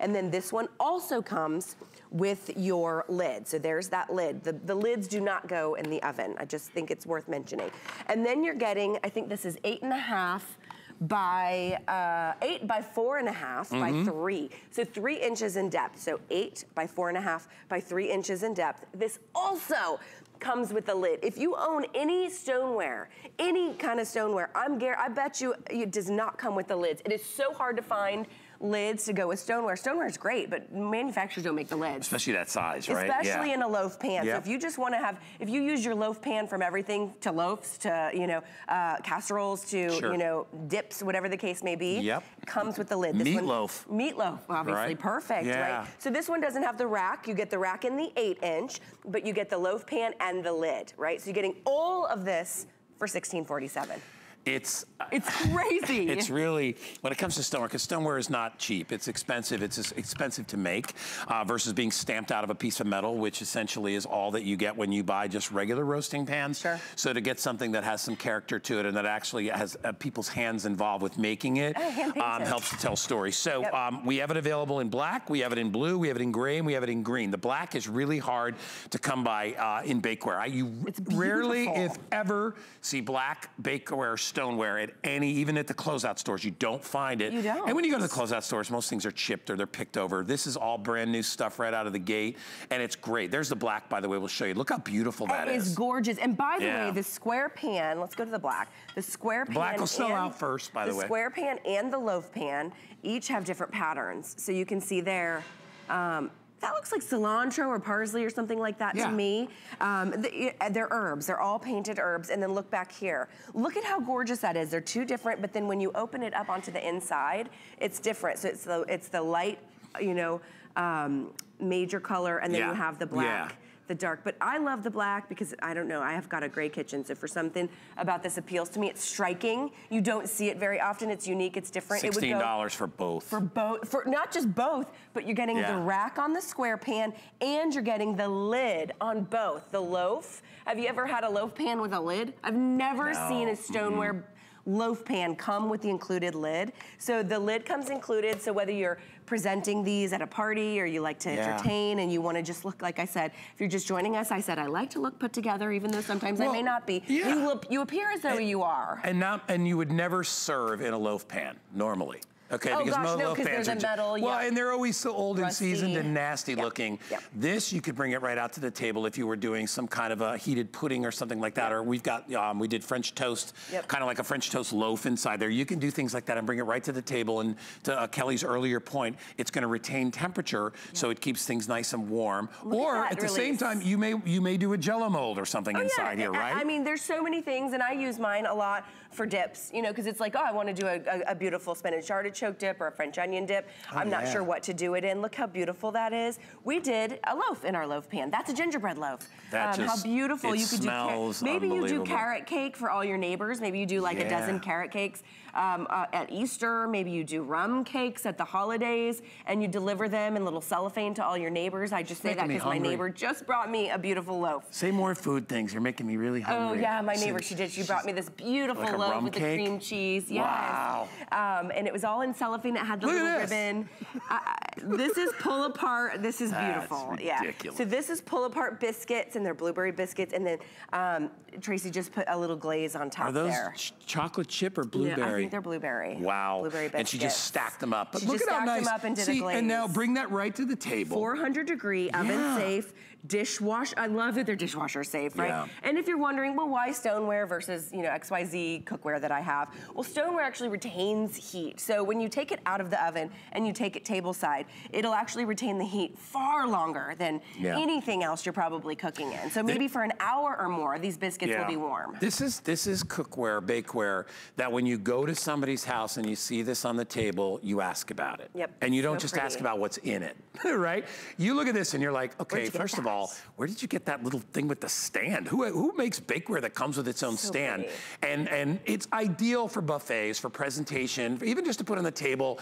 And then this one also comes with your lid. So there's that lid. The, the lids do not go in the oven. I just think it's worth mentioning. And then you're getting, I think this is eight and a half by uh, eight by four and a half by three. So three inches in depth. So eight by four and a half by three inches in depth. This also comes with a lid. If you own any stoneware, any kind of stoneware, I'm gar- I bet you it does not come with the lids. It is so hard to find lids to go with stoneware. Stoneware is great, but manufacturers don't make the lids. Especially that size, right? Especially yeah. in a loaf pan. So if you just want to have, if you use your loaf pan from everything to loaves to, you know, uh, casseroles to, Sure. you know, dips, whatever the case may be, Yep. comes with the lid. This Meatloaf. One, meatloaf, obviously. Right? Perfect, Yeah. right? So this one doesn't have the rack. You get the rack in the eight inch, but you get the loaf pan and the lid, right? So you're getting all of this for 1647. It's It's crazy. It's really, when it comes to stoneware, because stoneware is not cheap. It's expensive. It's expensive to make uh, versus being stamped out of a piece of metal, which essentially is all that you get when you buy just regular roasting pans. Sure. So to get something that has some character to it and that actually has uh, people's hands involved with making it Oh, um, helps to tell stories. So Yep. um, we have it available in black, we have it in blue, we have it in gray, and we have it in green. The black is really hard to come by uh, in bakeware. I, you It's rarely, if ever, see black bakeware stoneware at any, even at the closeout stores. You don't find it. You don't. And when you go to the closeout stores, most things are chipped or they're picked over. This is all brand new stuff right out of the gate, and it's great. There's the black, by the way. We'll show you. Look how beautiful that It is. is gorgeous. And by the Yeah. way, the square pan, let's go to the black. The square pan. Black will sell out first, by the way. The square pan and the loaf pan each have different patterns. So you can see there, um, that looks like cilantro or parsley or something like that Yeah. to me. Um, the- they're herbs. They're all painted herbs. And then look back here. Look at how gorgeous that is. They're two different, but then when you open it up onto the inside, it's different. So it's the it's the light, you know, um, major color, and then Yeah. you have the black Yeah. The dark. But I love the black because I don't know, I have got a gray kitchen. So for something about this appeals to me, it's striking. You don't see it very often. It's unique, it's different. It would Sixteen go dollars for both. for both, for not just both, but you're getting Yeah. the rack on the square pan and you're getting the lid on both. The loaf. Have you ever had a loaf pan with a lid? I've never No. seen a stoneware loaf pan come with the included lid. So the lid comes included. So whether you're presenting these at a party or you like to Yeah. entertain and you want to just look, like I said, if you're just joining us, I said I like to look put together, even though sometimes I may not be. yeah. You, look, you appear as though you are. and not, and you would never serve in a loaf pan normally. Okay, Oh, because gosh, most no, loaf 'cause they're pans the are metal, well, yeah. and they're always so old and seasoned and nasty Yep, looking. yep. This you could bring it right out to the table if you were doing some kind of a heated pudding or something like that. Or we've got um, we did French toast, kind of like a French toast loaf inside there. You can do things like that and bring it right to the table. And to uh, Kelly's earlier point, it's going to retain temperature, so it keeps things nice and warm. Look at or that at the same time, you may you may do a Jello mold or something Oh, inside here, I- right? I mean, there's so many things, and I use mine a lot for dips, you know, because it's like, oh, I want to do a, a, a beautiful spinach artichoke dip or a French onion dip. Oh, I'm not sure what to do it in. Look how beautiful that is. We did a loaf in our loaf pan. That's a gingerbread loaf. That how just- beautiful it you could do. Maybe you do carrot cake for all your neighbors. Maybe you do like a dozen carrot cakes um, uh, at Easter. Maybe you do rum cakes at the holidays and you deliver them in little cellophane to all your neighbors. I just say that because my neighbor just brought me a beautiful loaf. Say more food things. You're making me really hungry. Oh yeah, my neighbor, she did. She brought me this beautiful Like a loaf rum with the cream cheese. Yes. Wow. Um, and it was all in cellophane. It had the Look little this. ribbon. Uh, this is pull apart. This is That's beautiful. ridiculous. Yeah. So this is pull apart biscuits, and they're blueberry biscuits. And then um, Tracy just put a little glaze on top Are those there. ch- chocolate chip or Yeah, blueberry? I think they're blueberry. Wow. Blueberry biscuits. And she just stacked them up. But She look just at how stacked nice. them up and did a See, and now bring that right to the table. 400 degree, oven Yeah. safe, dishwash. I love that they're dishwasher safe, right? Yeah. And if you're wondering, well, why stoneware versus you know XYZ cookware that I have? Well, stoneware actually retains heat. So when you take it out of the oven and you take it table side, it'll actually retain the heat far longer than Yeah. anything else you're probably cooking in. So maybe for an hour or more, these biscuits will be warm. This is this is cookware, bakeware that when you go to somebody's house and you see this on the table, you ask about it. Yep, And you don't so just pretty. ask about what's in it, right? You look at this and you're like, okay, first of that? all, where did you get that little thing with the stand? Who who makes bakeware that comes with its own So stand? pretty. And and it's ideal for buffets, for presentation, even just to put on the table.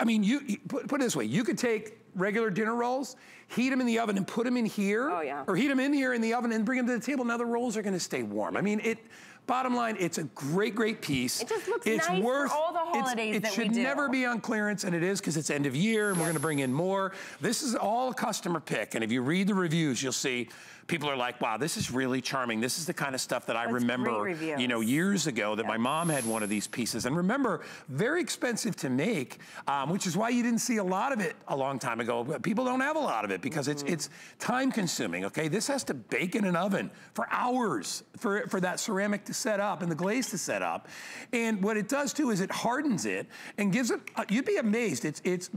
I mean, you, you put, put it this way: you could take regular dinner rolls, heat them in the oven, and put them in here, Oh, yeah. or heat them in here in the oven and bring them to the table. Now the rolls are going to stay warm. I mean, it. Bottom line, it's a great, great piece. It just looks it's nice for worth, all the holidays it that we should never be on clearance, and it is because it's end of year, and we're going to bring in more. This is all a customer pick, and if you read the reviews, you'll see people are like, "Wow, this is really charming. This is the kind of stuff that I That's remember, you know, years ago that my mom had one of these pieces. And remember, very expensive to make, um, which is why you didn't see a lot of it a long time ago. People don't have a lot of it because Mm-hmm. it's it's time consuming. Okay, this has to bake in an oven for hours for for that ceramic to set up and the glaze to set up. And what it does too is it hardens it and gives it. Uh, you'd be amazed. It's it's.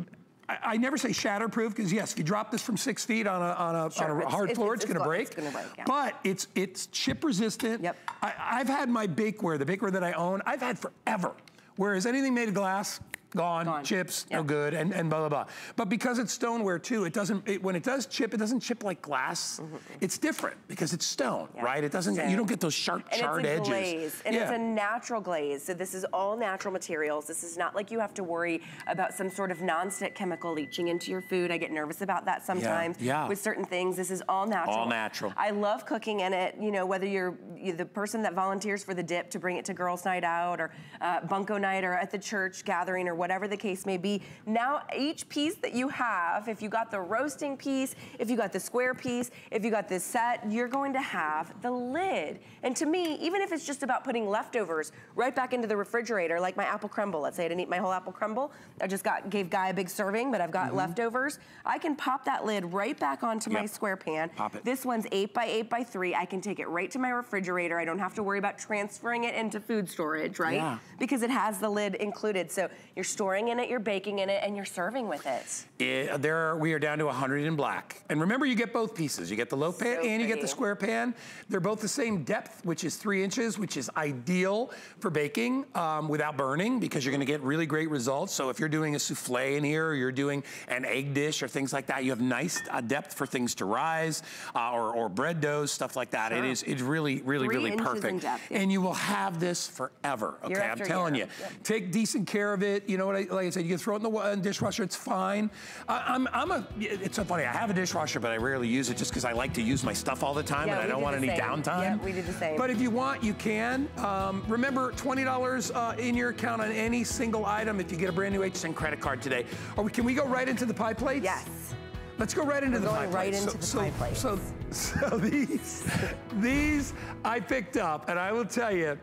I I never say shatterproof because yes, if you drop this from six feet on a on a, Sure, on a it's- hard it's- floor, it's- it's, to break. it's gonna break, yeah. But it's it's chip resistant. Yep. I, I've had my bakeware, the bakeware that I own, I've had forever. Whereas anything made of glass, gone, Gone. chips, no good, and, and blah, blah, blah. But because it's stoneware too, it doesn't, it, when it does chip, it doesn't chip like glass. It's different because it's stone. Yeah. right? It doesn't, you don't get those sharp, And charred it's a edges. glaze, and it's a natural glaze. So this is all natural materials. This is not like you have to worry about some sort of nonstick chemical leaching into your food. I get nervous about that sometimes yeah. with certain things. This is all natural. All natural. I love cooking in it. You know, whether you're, you're the person that volunteers for the dip to bring it to girls' night out, or uh, bunko night, or at the church gathering, or whatever the case may be. Now, each piece that you have, if you got the roasting piece, if you got the square piece, if you got this set, you're going to have the lid. And to me, even if it's just about putting leftovers right back into the refrigerator, like my apple crumble. Let's say I didn't eat my whole apple crumble. I just got gave Guy a big serving, but I've got mm-hmm. leftovers. I can pop that lid right back onto my square pan. Pop it. This one's eight by eight by three. I can take it right to my refrigerator. I don't have to worry about transferring it into food storage, right? Yeah. Because it has the lid included. So you're storing in it, you're baking in it, and you're serving with it. Eh, there are, we are down to 100 in black. And remember, you get both pieces. You get the loaf pan So and you get the square pan. They're both the same depth, which is three inches, which is ideal for baking um, without burning because you're gonna get really great results. So if you're doing a souffle in here or you're doing an egg dish or things like that, you have nice uh, depth for things to rise uh, or, or bread doughs, stuff like that. It Sure. is it's really, really, Three really perfect. And you will have this forever. Okay, I'm telling you. Yep. Take decent care of it. You know what? I, like I said, you can throw it in the wa- dishwasher. It's fine. I, I'm, I'm a. It's so funny. I have a dishwasher, but I rarely use it just because I like to use my stuff all the time, Yeah, and I don't do want any same. downtime. Yeah, we do the same. But if you want, you can. Um, remember, twenty dollars uh, in your account on any single item if you get a brand new HSN credit card today. Or we, can we go right into the pie plates? Yes. Let's go right into We're the going pie right plates. into the pie plates. So, so these, these I picked up, and I will tell you,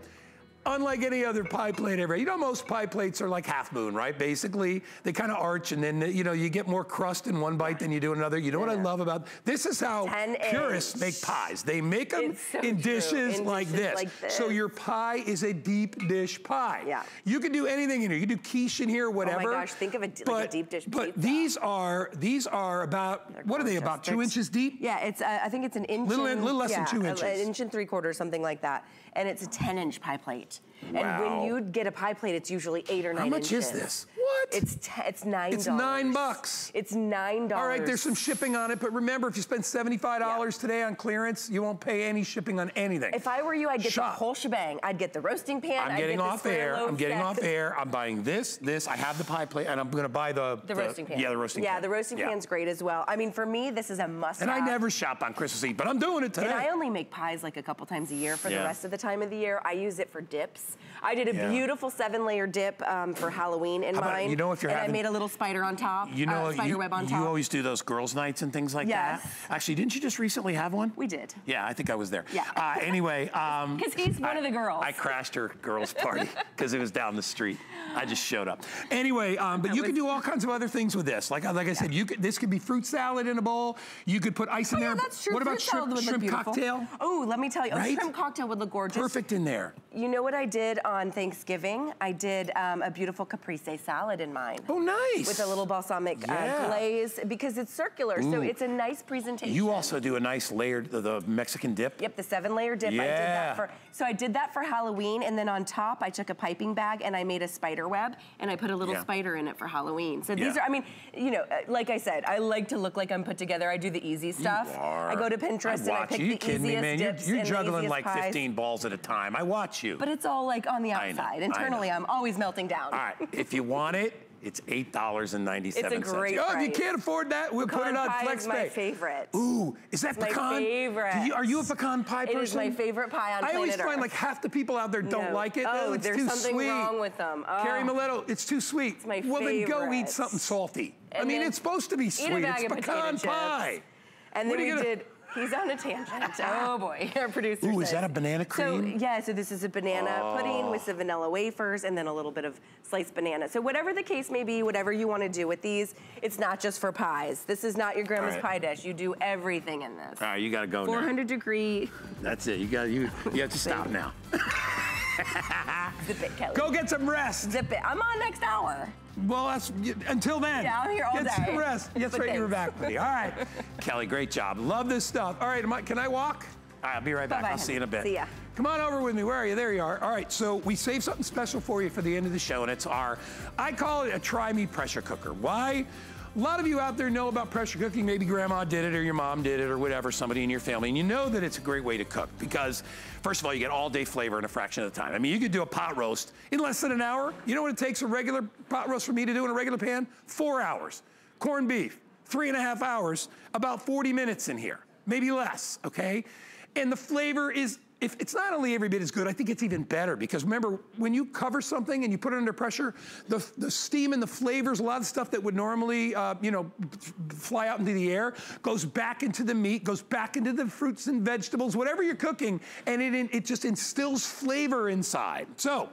unlike any other pie plate ever, you know, most pie plates are like half moon, right? Basically, they kind of arch, and then you know you get more crust in one bite than you do in another. You know what I love about this is how purists make pies. They make them so in dishes, In like, this. like So your pie is a deep dish pie. Yeah. You can do anything in here. You can do quiche in here, whatever. Oh my gosh, think of it like a deep dish But pizza. these are these are about what are they about two inches deep? Yeah, it's. Uh, I think it's an inch. Little- and- little less than two inches. An inch and three quarters, something like that. And it's a 10 inch pie plate. And when you get a pie plate, it's usually eight or nine How much inches. is this? What? It's it's nine. It's nine bucks. It's nine dollars. All right, there's some shipping on it, but remember, if you spend $75 Yeah. today on clearance, you won't pay any shipping on anything. If I were you, I'd get Shop. the whole shebang. I'd get the roasting pan. I'm getting get off air. I'm getting off air. I'm buying this, this. I have the pie plate, and I'm going to buy the, The, roasting pan. Yeah, the roasting yeah, pan. the roasting Yeah. pan's great as well. I mean, for me, this is a must. And I never shop on Christmas Eve, but I'm doing it today. And I only make pies like a couple times a year. For Yeah. the rest of the time of the year, I use it for dips. I did a Yeah. beautiful seven-layer dip um, for Halloween in about- mine. you know if you're and having- I made a little spider on top. you know, uh, spider you, web on you always do those girls' nights and things like Yes. that. Actually, didn't you just recently have one? We did. Yeah, I think I was there. Yeah. Uh, anyway, um, 'Cause he's one I- of the girls. I crashed her girls' party because it was down the street. I just showed up. Anyway, um, but you can do all kinds of other things with this. Like, like I said, you could this could be fruit salad in a bowl. You could put ice in Oh, yeah, there. that's true. What about Fruit salad shrimp, shrimp cocktail? Oh, let me tell you, Right? a shrimp cocktail would look gorgeous. Perfect in there. You know what I did on Thanksgiving? I did um, a beautiful caprese salad in mine. Oh, nice. With a little balsamic Yeah. uh, glaze because it's circular, so it's a nice presentation. You also do a nice layered the, the Mexican dip. Yep, the seven layer dip. I did Yeah. that for so I did that for Halloween, and then on top I took a piping bag and I made a spider web and I put a little Yeah. spider in it for Halloween. So these Yeah. are, I mean, you know, uh, like I said, I like to look like I'm put together. I do the easy stuff. I go to Pinterest and I pick you. the You kidding me, easiest man? You're, you're juggling like pies. 15 balls at a time. I watch you. But it's all like on the outside. Internally. I'm always melting down. All right, if you want it, it's eight dollars and ninety-seven It's a great Oh, if you can't afford that, we'll put it Pecan on pie FlexPay. is my favorite. Ooh, is that It's my pecan? favorite. You- are you a pecan pie It person? is my favorite pie on I always planet find Earth. like half the people out there don't No. like it. Oh, oh it's there's too something sweet. wrong with them. Oh. Carrie Oh. Miletto, it's too sweet. It's my well, then go eat something salty. I mean, it's supposed to be sweet. Eat a bag it's pecan pie. chips. And then we did. He's on a tangent. Oh boy, our producer. Ooh, is that a banana cream? So yeah, so this is a banana oh. pudding with some vanilla wafers and then a little bit of sliced banana. So whatever the case may be, whatever you want to do with these, it's not just for pies. This is not your grandma's right. pie dish. You do everything in this. All right, you got to go now. 400 degree. That's it. You gotta, you. You have to stop now. Zip it, Kelly. Go get some rest. Zip it. I'm on next hour. Well, that's until then. Yeah, I'm here all Get day. some rest. That's But right, you were back with me. All right, Kelly, great job. Love this stuff. All right, I, can I walk? All right, I'll be right back. Bye-bye, I'll see you in a bit. See ya. Come on over with me. Where are you? There you are. All right, so we saved something special for you for the end of the show, and it's our, I call it a try me pressure cooker. Why? A lot of you out there know about pressure cooking. Maybe grandma did it or your mom did it or whatever, somebody in your family. And you know that it's a great way to cook because, first of all, you get all day flavor in a fraction of the time. I mean, you could do a pot roast in less than an hour. You know what it takes a regular pot roast for me to do in a regular pan? Four hours. Corned beef, three and a half hours, about 40 minutes in here, maybe less, okay? And the flavor is if it's not only every bit as good, I think it's even better because remember, when you cover something and you put it under pressure, the, the steam and the flavors, a lot of stuff that would normally, uh, you know, fly out into the air, goes back into the meat, goes back into the fruits and vegetables, whatever you're cooking, and it, it just instills flavor inside. So,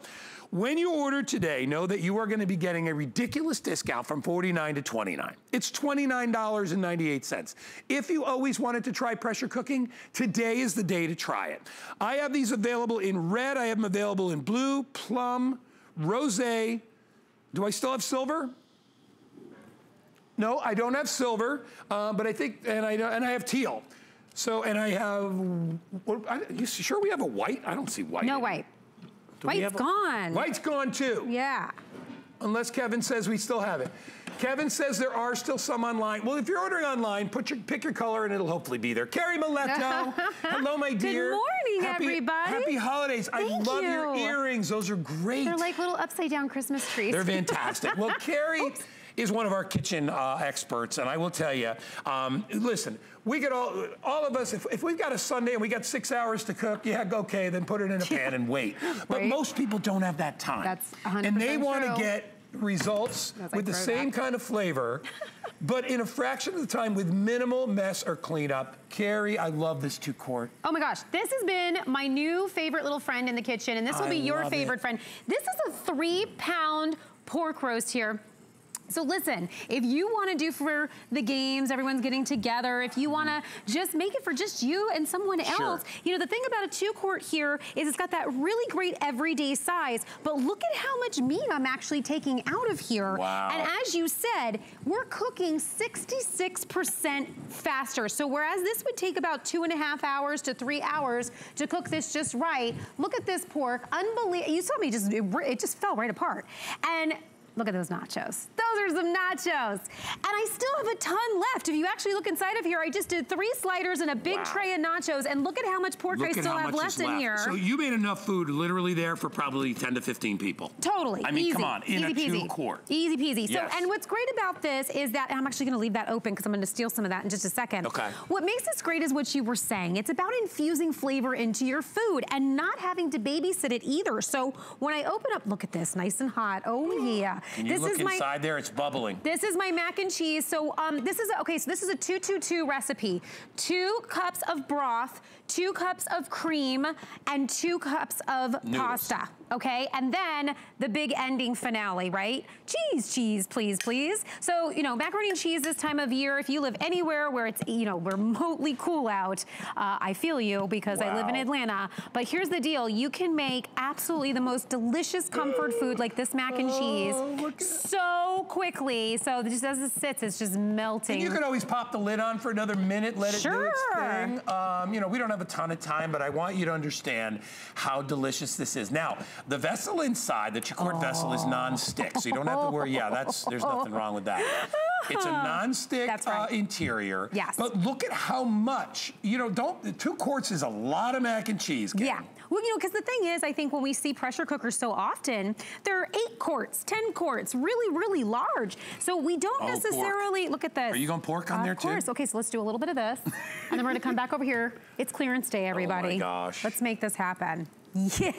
when you order today, know that you are going to be getting a ridiculous discount from 49 to 29. It's $29.98. If you always wanted to try pressure cooking, today is the day to try it. I have these available in red, I have them available in blue, plum, rosé. Do I still have silver? No, I don't have silver, uh, but I think, and I and I have teal. So, and I have. What, you sure we have a white? I don't see white. No white. Do White's gone. White's gone too. Yeah. Unless Kevin says we still have it. Kevin says there are still some online. Well, if you're ordering online, put your pick your color and it'll hopefully be there. Carrie Miletto, hello, my dear. Good morning, happy, everybody. Happy holidays. Thank I love your earrings. Those are great. They're like little upside down Christmas trees. They're fantastic. Well, Carrie is one of our kitchen uh, experts, and I will tell you, um, listen, we could all, all of us, if, if we've got a Sunday and we got six hours to cook, yeah, go okay, then put it in a pan and wait. But Right. most people don't have that time. That's And they want to get results That's with like the same throwback. kind of flavor, but in a fraction of the time with minimal mess or cleanup. Carrie, I love this two quart. Oh my gosh, this has been my new favorite little friend in the kitchen, and this will I be your favorite it. friend. This is a three pound pork roast here. So listen, if you wanna do for the games, everyone's getting together, if you wanna just make it for just you and someone Sure. else, you know, the thing about a two quart here is it's got that really great everyday size, but look at how much meat I'm actually taking out of here. Wow. And as you said, we're cooking 66% faster. So whereas this would take about two and a half hours to three hours to cook this just right, look at this pork, unbelievable. You saw me just, it, it just fell right apart. And Look at those nachos. Those are some nachos. And I still have a ton left. If you actually look inside of here, I just did three sliders and a big Wow. tray of nachos. And look at how much pork Look I still have left in left. here. So you made enough food literally there for probably 10 to 15 people. Totally. I mean, easy. come on, in easy a peasy. two quart. Easy peasy. Yes. So, and what's great about this is that and I'm actually going to leave that open because I'm going to steal some of that in just a second. Okay. What makes this great is what you were saying. It's about infusing flavor into your food and not having to babysit it either. So when I open up, look at this, nice and hot. Oh yeah. Can you this look is my there? It's bubbling. this is my mac and cheese. So um, this is, a, okay, so this is a 222 recipe. Two cups of broth, two cups of cream, and two cups of Noodles. pasta, okay? And then the big ending finale, right? Cheese, cheese, please, please. So, you know, macaroni and cheese this time of year, if you live anywhere where it's, you know, remotely cool out, uh, I feel you because I live in Atlanta. But here's the deal. You can make absolutely the most delicious comfort food like this mac and cheese so quickly. So just as it sits, it's just melting. And you could always pop the lid on for another minute, let it do its Sure. thing. Um, you know, we don't have a ton of time, but I want you to understand how delicious this is. Now, the vessel inside, the Chicourt vessel is non-stick, so you don't have to worry. Yeah, that's there's nothing wrong with that. It's a non-stick right. uh, interior. Yes. But look at how much, you know, don't, two quarts is a lot of mac and cheese. Yeah. Well, you know, because the thing is, I think when we see pressure cookers so often, they're eight quarts, 10 quarts, really, really large. So we don't Oh, pork. necessarily, look at this. Are you going pork on of there too? Of course. Okay, so let's do a little bit of this. and then we're gonna come back over here. It's clearance day, everybody. Oh my gosh. Let's make this happen. Yes.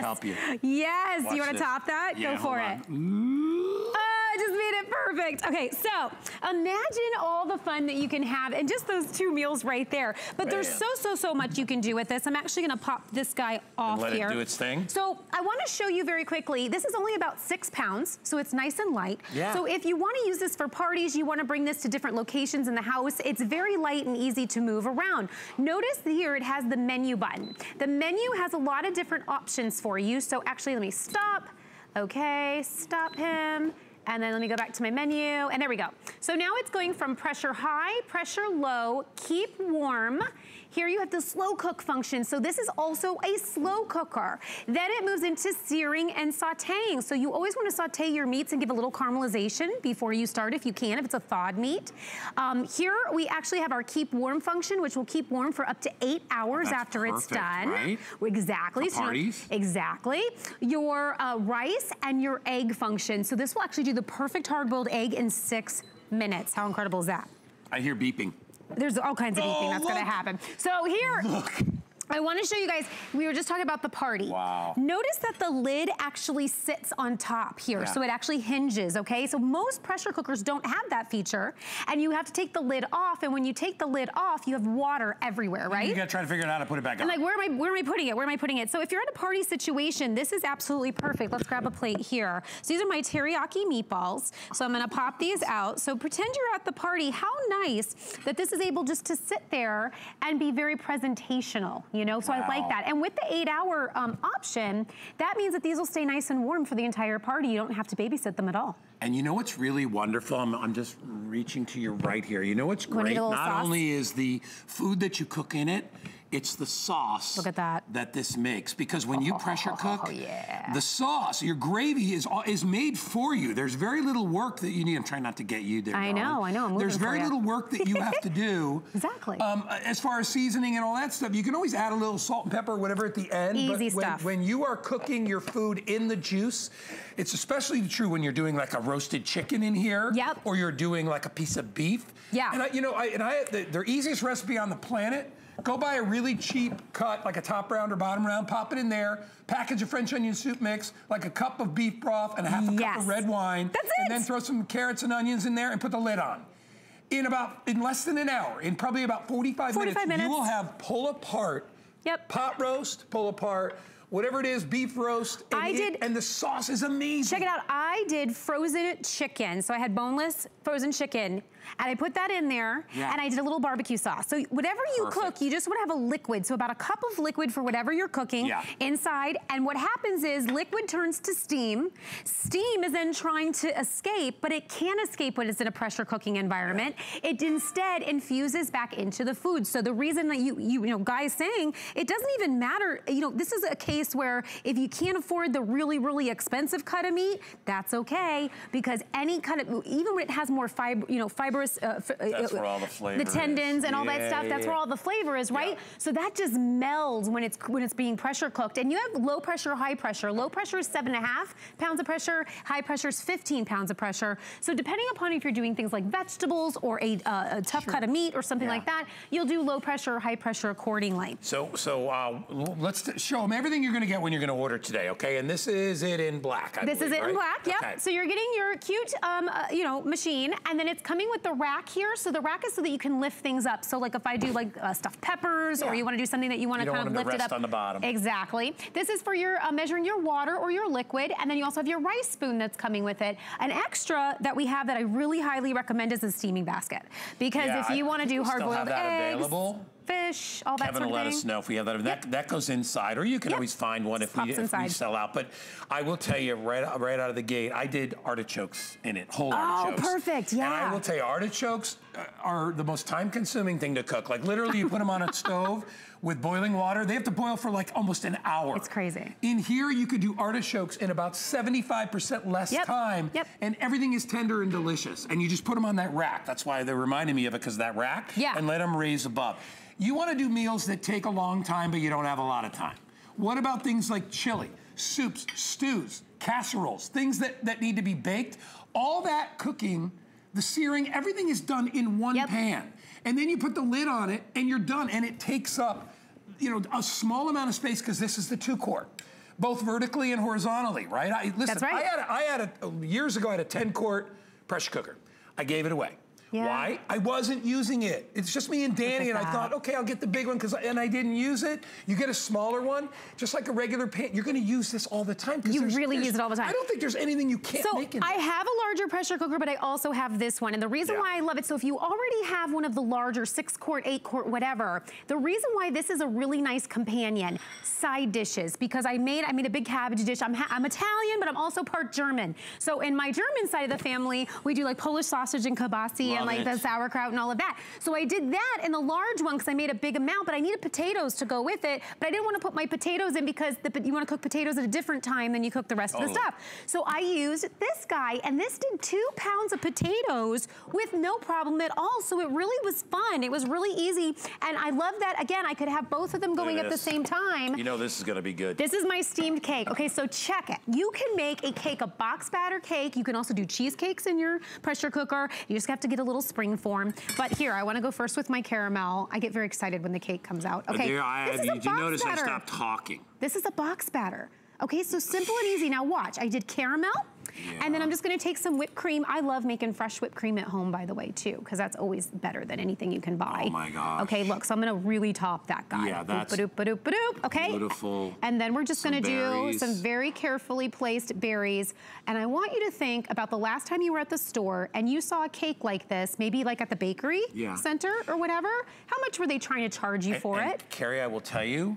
help you. Yes. Watch you wanna top that? Yeah, Go for it. Oh, I just made it perfect. Okay, so imagine all the fun that you can have and just those two meals right there. But there's Man. so, so, so much you can do with this. I'm actually gonna pop this guy off let it here. do its thing? So I wanna show you very quickly, this is only about six pounds, so it's nice and light. Yeah. So if you wanna use this for parties, you wanna bring this to different locations in the house, it's very light and easy to move around. Notice here it has the menu button. The menu has a lot of different options for you, so actually let me stop. Okay, stop him. And then let me go back to my menu, and there we go. So now it's going from pressure high, pressure low, keep warm. Here you have the slow cook function. So this is also a slow cooker. Then it moves into searing and sauteing. So you always want to saute your meats and give a little caramelization before you start if you can, if it's a thawed meat. Um, here we actually have our keep warm function, which will keep warm for up to eight hours after it's perfect, done. right? Exactly. So parties? Exactly. Your uh, rice and your egg function. So this will actually do the perfect hard-boiled egg in six minutes. How incredible is that? I hear beeping. There's all kinds of Oh, that's gonna happen. So here, Look. I want to show you guys, we were just talking about the party. Wow. Notice that the lid actually sits on top here, Yeah. so it actually hinges, okay? So most pressure cookers don't have that feature, and you have to take the lid off, and when you take the lid off, you have water everywhere, right? You gotta try to figure out how to put it back on. And like, where am I? Where am I putting it? Where am I putting it? So if you're at a party situation, this is absolutely perfect. Let's grab a plate here. So these are my teriyaki meatballs. So I'm gonna pop these out. So pretend you're at the party. How nice that this is able just to sit there and be very presentational. You know, so I like that. And with the eight-hour um, option, that means that these will stay nice and warm for the entire party. You don't have to babysit them at all. And you know what's really wonderful? I'm, I'm just reaching to your right here. You know what's great? Not sauce? only is the food that you cook in it, it's the sauce Look at that. that this makes. Because when you pressure cook, Oh, yeah. the sauce, your gravy is is made for you. There's very little work that you need. I'm trying not to get you there. I darling. know, I know, I'm There's very little work that you have to do. Exactly. Um, as far as seasoning and all that stuff, you can always add a little salt and pepper, whatever, at the end. Easy but when, stuff. when you are cooking your food in the juice, it's especially true when you're doing like a roasted chicken in here. Yep. Or you're doing like a piece of beef. Yeah. And I, you know, I, and I, the, their easiest recipe on the planet. Go buy a really cheap cut, like a top round or bottom round, pop it in there, package a French onion soup mix, like a cup of beef broth and a half a cup of red wine. That's And it. then throw some carrots and onions in there and put the lid on. In about, in less than an hour, in probably about 45, 45 minutes, you will have pull apart Yep. pot roast, pull apart, whatever it is, beef roast. And I it- did- And the sauce is amazing. Check it out. I did frozen chicken. So I had boneless frozen chicken. And I put that in there, Yeah. and I did a little barbecue sauce. So whatever you Perfect. cook, you just want to have a liquid. So about a cup of liquid for whatever you're cooking Yeah. inside. And what happens is liquid turns to steam. Steam is then trying to escape, but it can't escape when it's in a pressure cooking environment. It instead infuses back into the food. So the reason that you, you, you know, guys saying it doesn't even matter, you know, this is a case where if you can't afford the really, really expensive cut of meat, that's okay because any kind of, even when it has more fiber, you know, fibrous, uh, that's where all the flavor The tendons is. and all yeah, that stuff, that's yeah. where all the flavor is, right? Yeah. So that just melds when it's when it's being pressure cooked. And you have low pressure, high pressure. Low pressure is seven and a half pounds of pressure. High pressure is 15 pounds of pressure. So depending upon if you're doing things like vegetables or a, uh, a tough cut of meat or something Yeah. like that, you'll do low pressure or high pressure accordingly. So, so uh, let's show them everything you're going to get when you're going to order today, okay? And this is it in black. I This is believe, it in black, yep. Okay. So you're getting your cute, um, uh, you know, machine, and then it's coming with the rack here. So the rack is so that you can lift things up. So like if I do like uh, stuffed peppers, or you want to do something that you want to kind of lift it up on the bottom. Exactly. This is for your uh, measuring your water or your liquid, and then you also have your rice spoon that's coming with it. An extra that we have that I really highly recommend is a steaming basket because Yeah, if you want to do hard-boiled have that eggs, available. Fish, all that Kevin sort will let us know if we have that. That, that goes inside, or you can Yep. always find one if we, if we sell out. But I will tell you right, right out of the gate, I did artichokes in it, whole artichokes. Oh, perfect, yeah. And. I will tell you, artichokes uh, are the most time-consuming thing to cook. Like literally, you put them on a stove with boiling water. They have to boil for like almost an hour. It's crazy. In here, you could do artichokes in about 75% less Yep, time. yep. And everything is tender and delicious. And you just put them on that rack. That's why they reminded me of it, because that rack. Yeah. And let them raise above. You want to do meals that take a long time, but you don't have a lot of time. What about things like chili, soups, stews, casseroles, things that, that need to be baked? All that cooking, the searing, everything is done in one Yep. pan. And then you put the lid on it and you're done. And it takes up, you know, a small amount of space because this is the two quart. Both vertically and horizontally, right? I, listen, That's right. I had, a, I had a, years ago, I had a 10 quart pressure cooker. I gave it away. Yeah. Why? I wasn't using it. It's just me and Danny, and I thought, okay, I'll get the big one because, and I didn't use it. You get a smaller one, just like a regular pan. You're going to use this all the time. You there's- really there's- use it all the time. I don't think there's anything you can't So make in So I have a larger pressure cooker, but I also have this one. And the reason Yeah. why I love it, so if you already have one of the larger six quart, eight quart, whatever, the reason why this is a really nice companion, side dishes, because I made I made a big cabbage dish. I'm, ha- I'm Italian, but I'm also part German. So in my German side of the family, we do like Polish sausage and kielbasa and like it. the sauerkraut and all of that. So I did that in the large one because I made a big amount, but I needed potatoes to go with it. But I didn't want to put my potatoes in because the, you want to cook potatoes at a different time than you cook the rest of the oh. stuff. So I used this guy, and this did two pounds of potatoes with no problem at all. So it really was fun. It was really easy. And I love that, again, I could have both of them going at at the same time. You know this is going to be good. This is my steamed cake. Okay, so check it. You can make a cake, a box batter cake. You can also do cheesecakes in your pressure cooker. You just have to get a little spring form. But here, I wanna go first with my caramel. I get very excited when the cake comes out. Okay, There, I, this is a did you box notice batter. I stopped talking? This is a box batter. Okay, so simple and easy. Now watch, I did caramel, and then I'm just gonna take some whipped cream. I love making fresh whipped cream at home, by the way, too, because that's always better than anything you can buy. Oh my gosh. Okay, look, so I'm gonna really top that guy. Yeah, that's Boop, ba-doop, ba-doop, ba-doop, okay? beautiful. And then we're just Some gonna do some very carefully placed berries. And I want you to think about the last time you were at the store and you saw a cake like this, maybe like at the bakery Yeah. center or whatever. How much were they trying to charge you for And- it? and Carrie, I will tell you,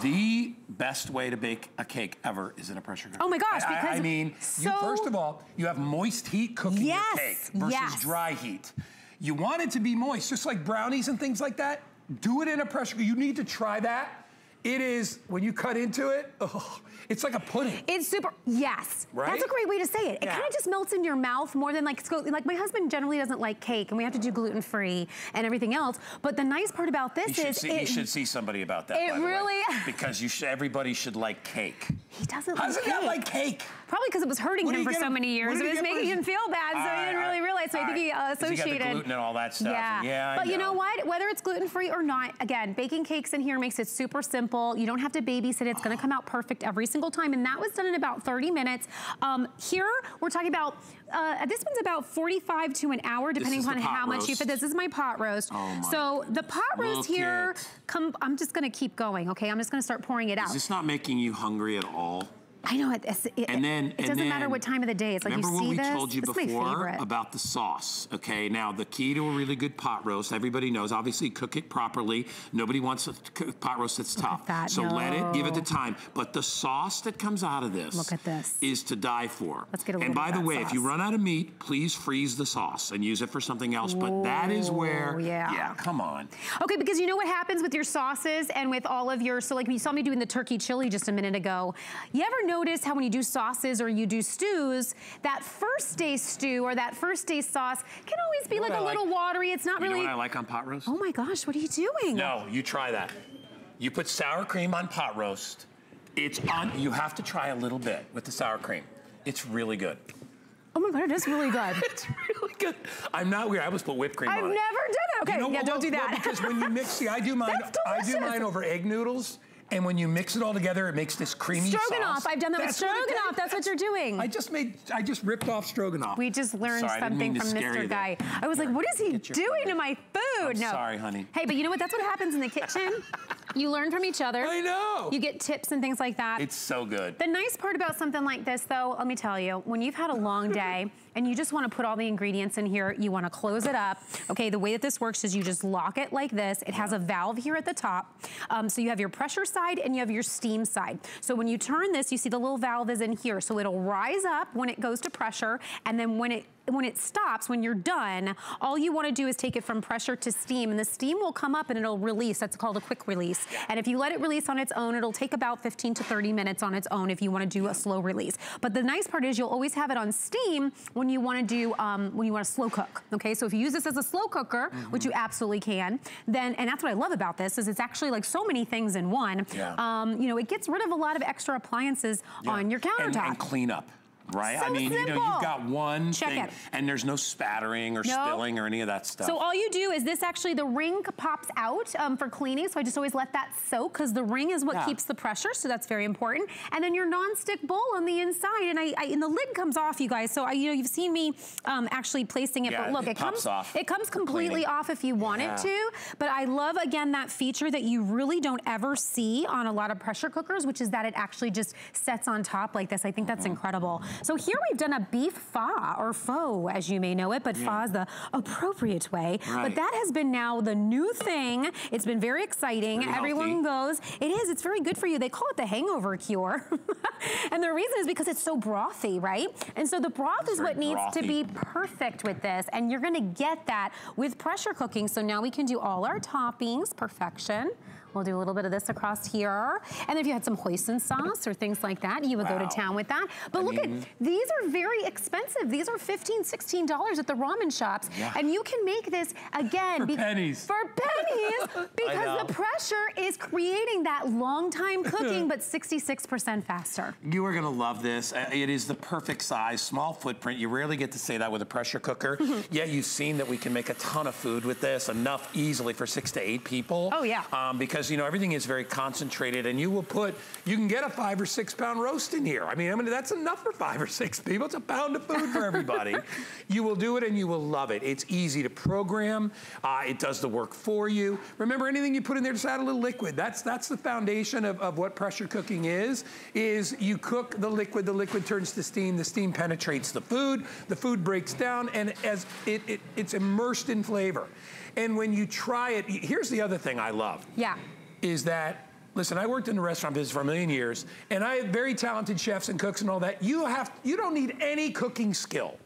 the best way to bake a cake ever is in a pressure cooker. Oh my gosh, I- I, I because mean, you, first of all, you have moist heat cooking Yes, your cake versus yes. dry heat. You want it to be moist, just like brownies and things like that. Do it in a pressure cooker. You need to try that. It is, when you cut into it, oh, it's like a pudding. It's super, yes. Right? That's a great way to say it. It Yeah. kind of just melts in your mouth more than like, like my husband generally doesn't like cake and we have to do gluten-free and everything else. But the nice part about this is see, it, you should see somebody about that, it the way. really- because you should, everybody should like cake. he doesn't How like does he cake. not like cake? Probably because it was hurting What him for so him- many years. It was making him feel bad, so All he didn't really realize. So I all think he uh. 'Cause he got the associated. gluten and all that stuff. Yeah, Yeah, I but you know know. what? Whether it's gluten free or not, again, baking cakes in here makes it super simple. You don't have to babysit. It's going to come out perfect every single time, and that was done in about 30 minutes. Um, here we're talking about. Uh, this one's about 45 to an hour, depending upon how much you roast. fit. This is my pot roast. Oh my so the pot roast Look here, come. I'm just going to keep going. Okay, I'm just going to start pouring it out. Is this not making you hungry at all? I know it. It, and then it doesn't and matter what time of the day. It's like you remember see what we this. told you this before about the sauce. Okay, now the key to a really good pot roast, everybody knows. Obviously, cook it properly. Nobody wants a pot roast that's tough. that, so let it, give it the time. But the sauce that comes out of this, Look at this. is to die for. Let's get a And little by of the way, if you run out of meat, please freeze the sauce and use it for something else. But that is where, yeah. yeah, come on. Okay, because you know what happens with your sauces and with all of your, so like you saw me doing the turkey chili just a minute ago. You ever notice how when you do sauces or you do stews, that first day stew or that first day sauce can always be You know like a little like? watery. It's not You know really. what I like on pot roast? oh my gosh, what are you doing? No, you try that. You put sour cream on pot roast. It's on. You have to try a little bit with the sour cream. It's really good. Oh my god, it is really good. It's really good. I'm not weird. I always put whipped cream I've on never done it. Okay, You know yeah, what? don't do Well, that. because when you mix, see, I do mine. I do mine over egg noodles, and when you mix it all together, it makes this creamy sauce. Stroganoff. sauce. I've done that with That's what it stroganoff. takes. That's what you're doing. I just made. I just ripped off stroganoff. We just learned Sorry, something from scare Mr. you Guy. I was like, what is he doing to my food? I'm no. sorry, honey. Hey, but you know what? That's what happens in the kitchen. you learn from each other. I know. You get tips and things like that. It's so good. the nice part about something like this, though, let me tell you, when you've had a long day and you just want to put all the ingredients in here, you want to close it up. Okay, the way that this works is you just lock it like this. It has a valve here at the top. Um, so you have your pressure side and you have your steam side. So when you turn this, you see the little valve is in here. So it'll rise up when it goes to pressure, and then when it when it stops, when you're done, all you want to do is take it from pressure to steam, and the steam will come up and it'll release. That's called a quick release. And if you let it release on its own, it'll take about 15 to 30 minutes on its own if you want to do a slow release. But the nice part is you'll always have it on steam when you want to do um, when you want to slow cook. Okay, so if you use this as a slow cooker, which you absolutely can, then and that's what I love about this is it's actually like so many things in one. Yeah. Um, you know, it gets rid of a lot of extra appliances on your And- countertop. And, clean up. Right? I So mean, you know, you've got one Check thing, it. and there's no spattering or No. spilling or any of that stuff. So all you do is this actually, the ring pops out um, for cleaning, so I just always let that soak because the ring is what Yeah. keeps the pressure, so that's very important. And then your non-stick bowl on the inside, and I, I and the lid comes off, you guys. So I, you know, you've seen me um, actually placing it, Yeah, but look, it it, comes off It comes completely cleaning. off if you want Yeah. it to. But I love again that feature that you really don't ever see on a lot of pressure cookers, which is that it actually just sets on top like this. I think that's incredible. So here we've done a beef pho or faux, as you may know it, but pho is the appropriate way. But that has been now the new thing. It's been very exciting. Very Everyone goes, it is, it's very good for you. They call it the hangover cure. and the reason is because it's so brothy, right? And so the broth is what needs to be perfect with this. And you're gonna get that with pressure cooking. So now we can do all our toppings, perfection. We'll do a little bit of this across here. And if you had some hoisin sauce or things like that, you would go to town with that. But I look mean- at, these are very expensive. These are $15, $16 at the ramen shops. Yeah. And you can make this again. For be- pennies. For pennies, because the pressure is creating that long time cooking, but 66% faster. You are going to love this. Uh, It is the perfect size, small footprint. You rarely get to say that with a pressure cooker. Yet you've seen that we can make a ton of food with this, enough easily for six to eight people. Oh, yeah. Um, because, you know, everything is very concentrated and you will put, you can get a five or six pound roast in here. I mean, I mean, that's enough for five or six people. It's a pound of food for everybody. you will do it and you will love it. It's easy to program. Uh, it does the work for you. Remember, anything you put in there, just add a little liquid. That's, that's the foundation of, of what pressure cooking is, is you cook the liquid, the liquid turns to steam, the steam penetrates the food, the food breaks down, and as it, it, it's immersed in flavor. And when you try it, here's the other thing I love Yeah. is that listen i worked in the restaurant business for a million years and i have very talented chefs and cooks and all that you have you don't need any cooking skill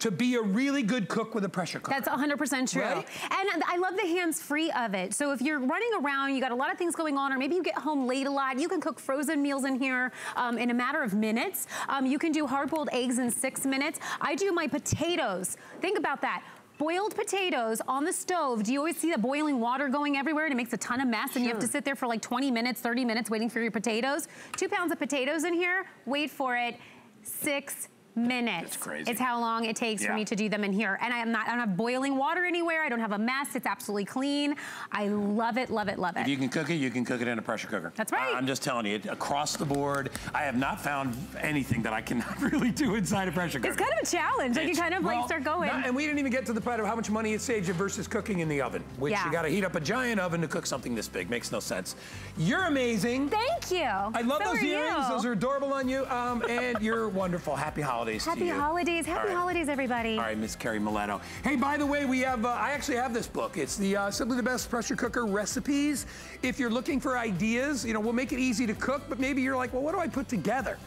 to be a really good cook with a pressure cooker That's 100% true. Right? And I love the hands-free of it. So if you're running around, you got a lot of things going on, or maybe you get home late a lot, you can cook frozen meals in here um, in a matter of minutes. Um, you can do hard-boiled eggs in six minutes. I do my potatoes. Think about that. Boiled potatoes on the stove. Do you always see the boiling water going everywhere and it makes a ton of mess and you have to sit there for like 20 minutes, 30 minutes waiting for your potatoes? Two pounds of potatoes in here, wait for it, six minutes. It's crazy. It's how long it takes Yeah. for me to do them in here. And I'm not, I don't have boiling water anywhere. I don't have a mess. It's absolutely clean. I love it, love it, love it. If you can cook it, you can cook it in a pressure cooker. That's right. I- I'm just telling you, across the board, I have not found anything that I cannot really do inside a pressure cooker. It's kind of a challenge. Like you kind of well, like start going. not- and we didn't even get to the part of how much money it saves you versus cooking in the oven, which Yeah. you got to heat up a giant oven to cook something this big. Makes no sense. You're amazing. Thank you. I love So those earrings. you. Those are adorable on you. Um, and you're wonderful. Happy holidays to Happy holidays. Happy right. holidays, everybody. All right, Miss Carrie Miletto. Hey, by the way, we have, uh, I actually have this book. It's the uh, Simply the Best Pressure Cooker Recipes. If you're looking for ideas, you know, we'll make it easy to cook, but maybe you're like, well, what do I put together?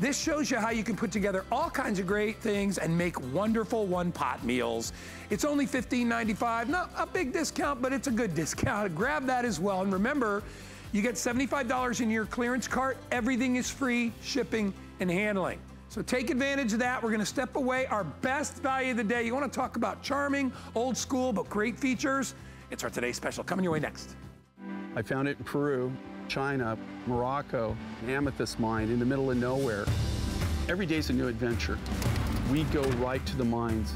This shows you how you can put together all kinds of great things and make wonderful one-pot meals. It's only $15.95, not a big discount, but it's a good discount. Grab that as well. And remember, you get $75 in your clearance cart. Everything is free, shipping and handling. So take advantage of that. We're gonna step away. Our best value of the day. You wanna talk about charming, old school, but great features? It's our Today Special. Coming your way next. I found it in Peru, China, Morocco, an amethyst mine in the middle of nowhere. Every day's a new adventure. We go right to the mines.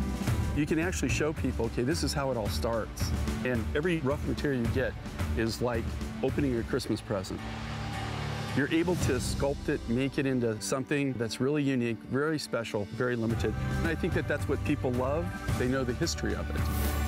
You can actually show people, okay, this is how it all starts. And every rough material you get is like opening a Christmas present. You're able to sculpt it, make it into something that's really unique, very special, very limited. And I think that that's what people love. They know the history of it.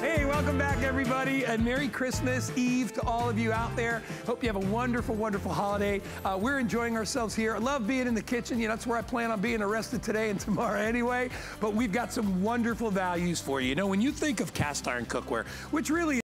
Hey, welcome back, everybody, and Merry Christmas Eve to all of you out there. Hope you have a wonderful, wonderful holiday. Uh, we're enjoying ourselves here. I love being in the kitchen. You know, that's where I plan on being arrested today and tomorrow anyway. But we've got some wonderful values for you. You know, when you think of cast iron cookware, which really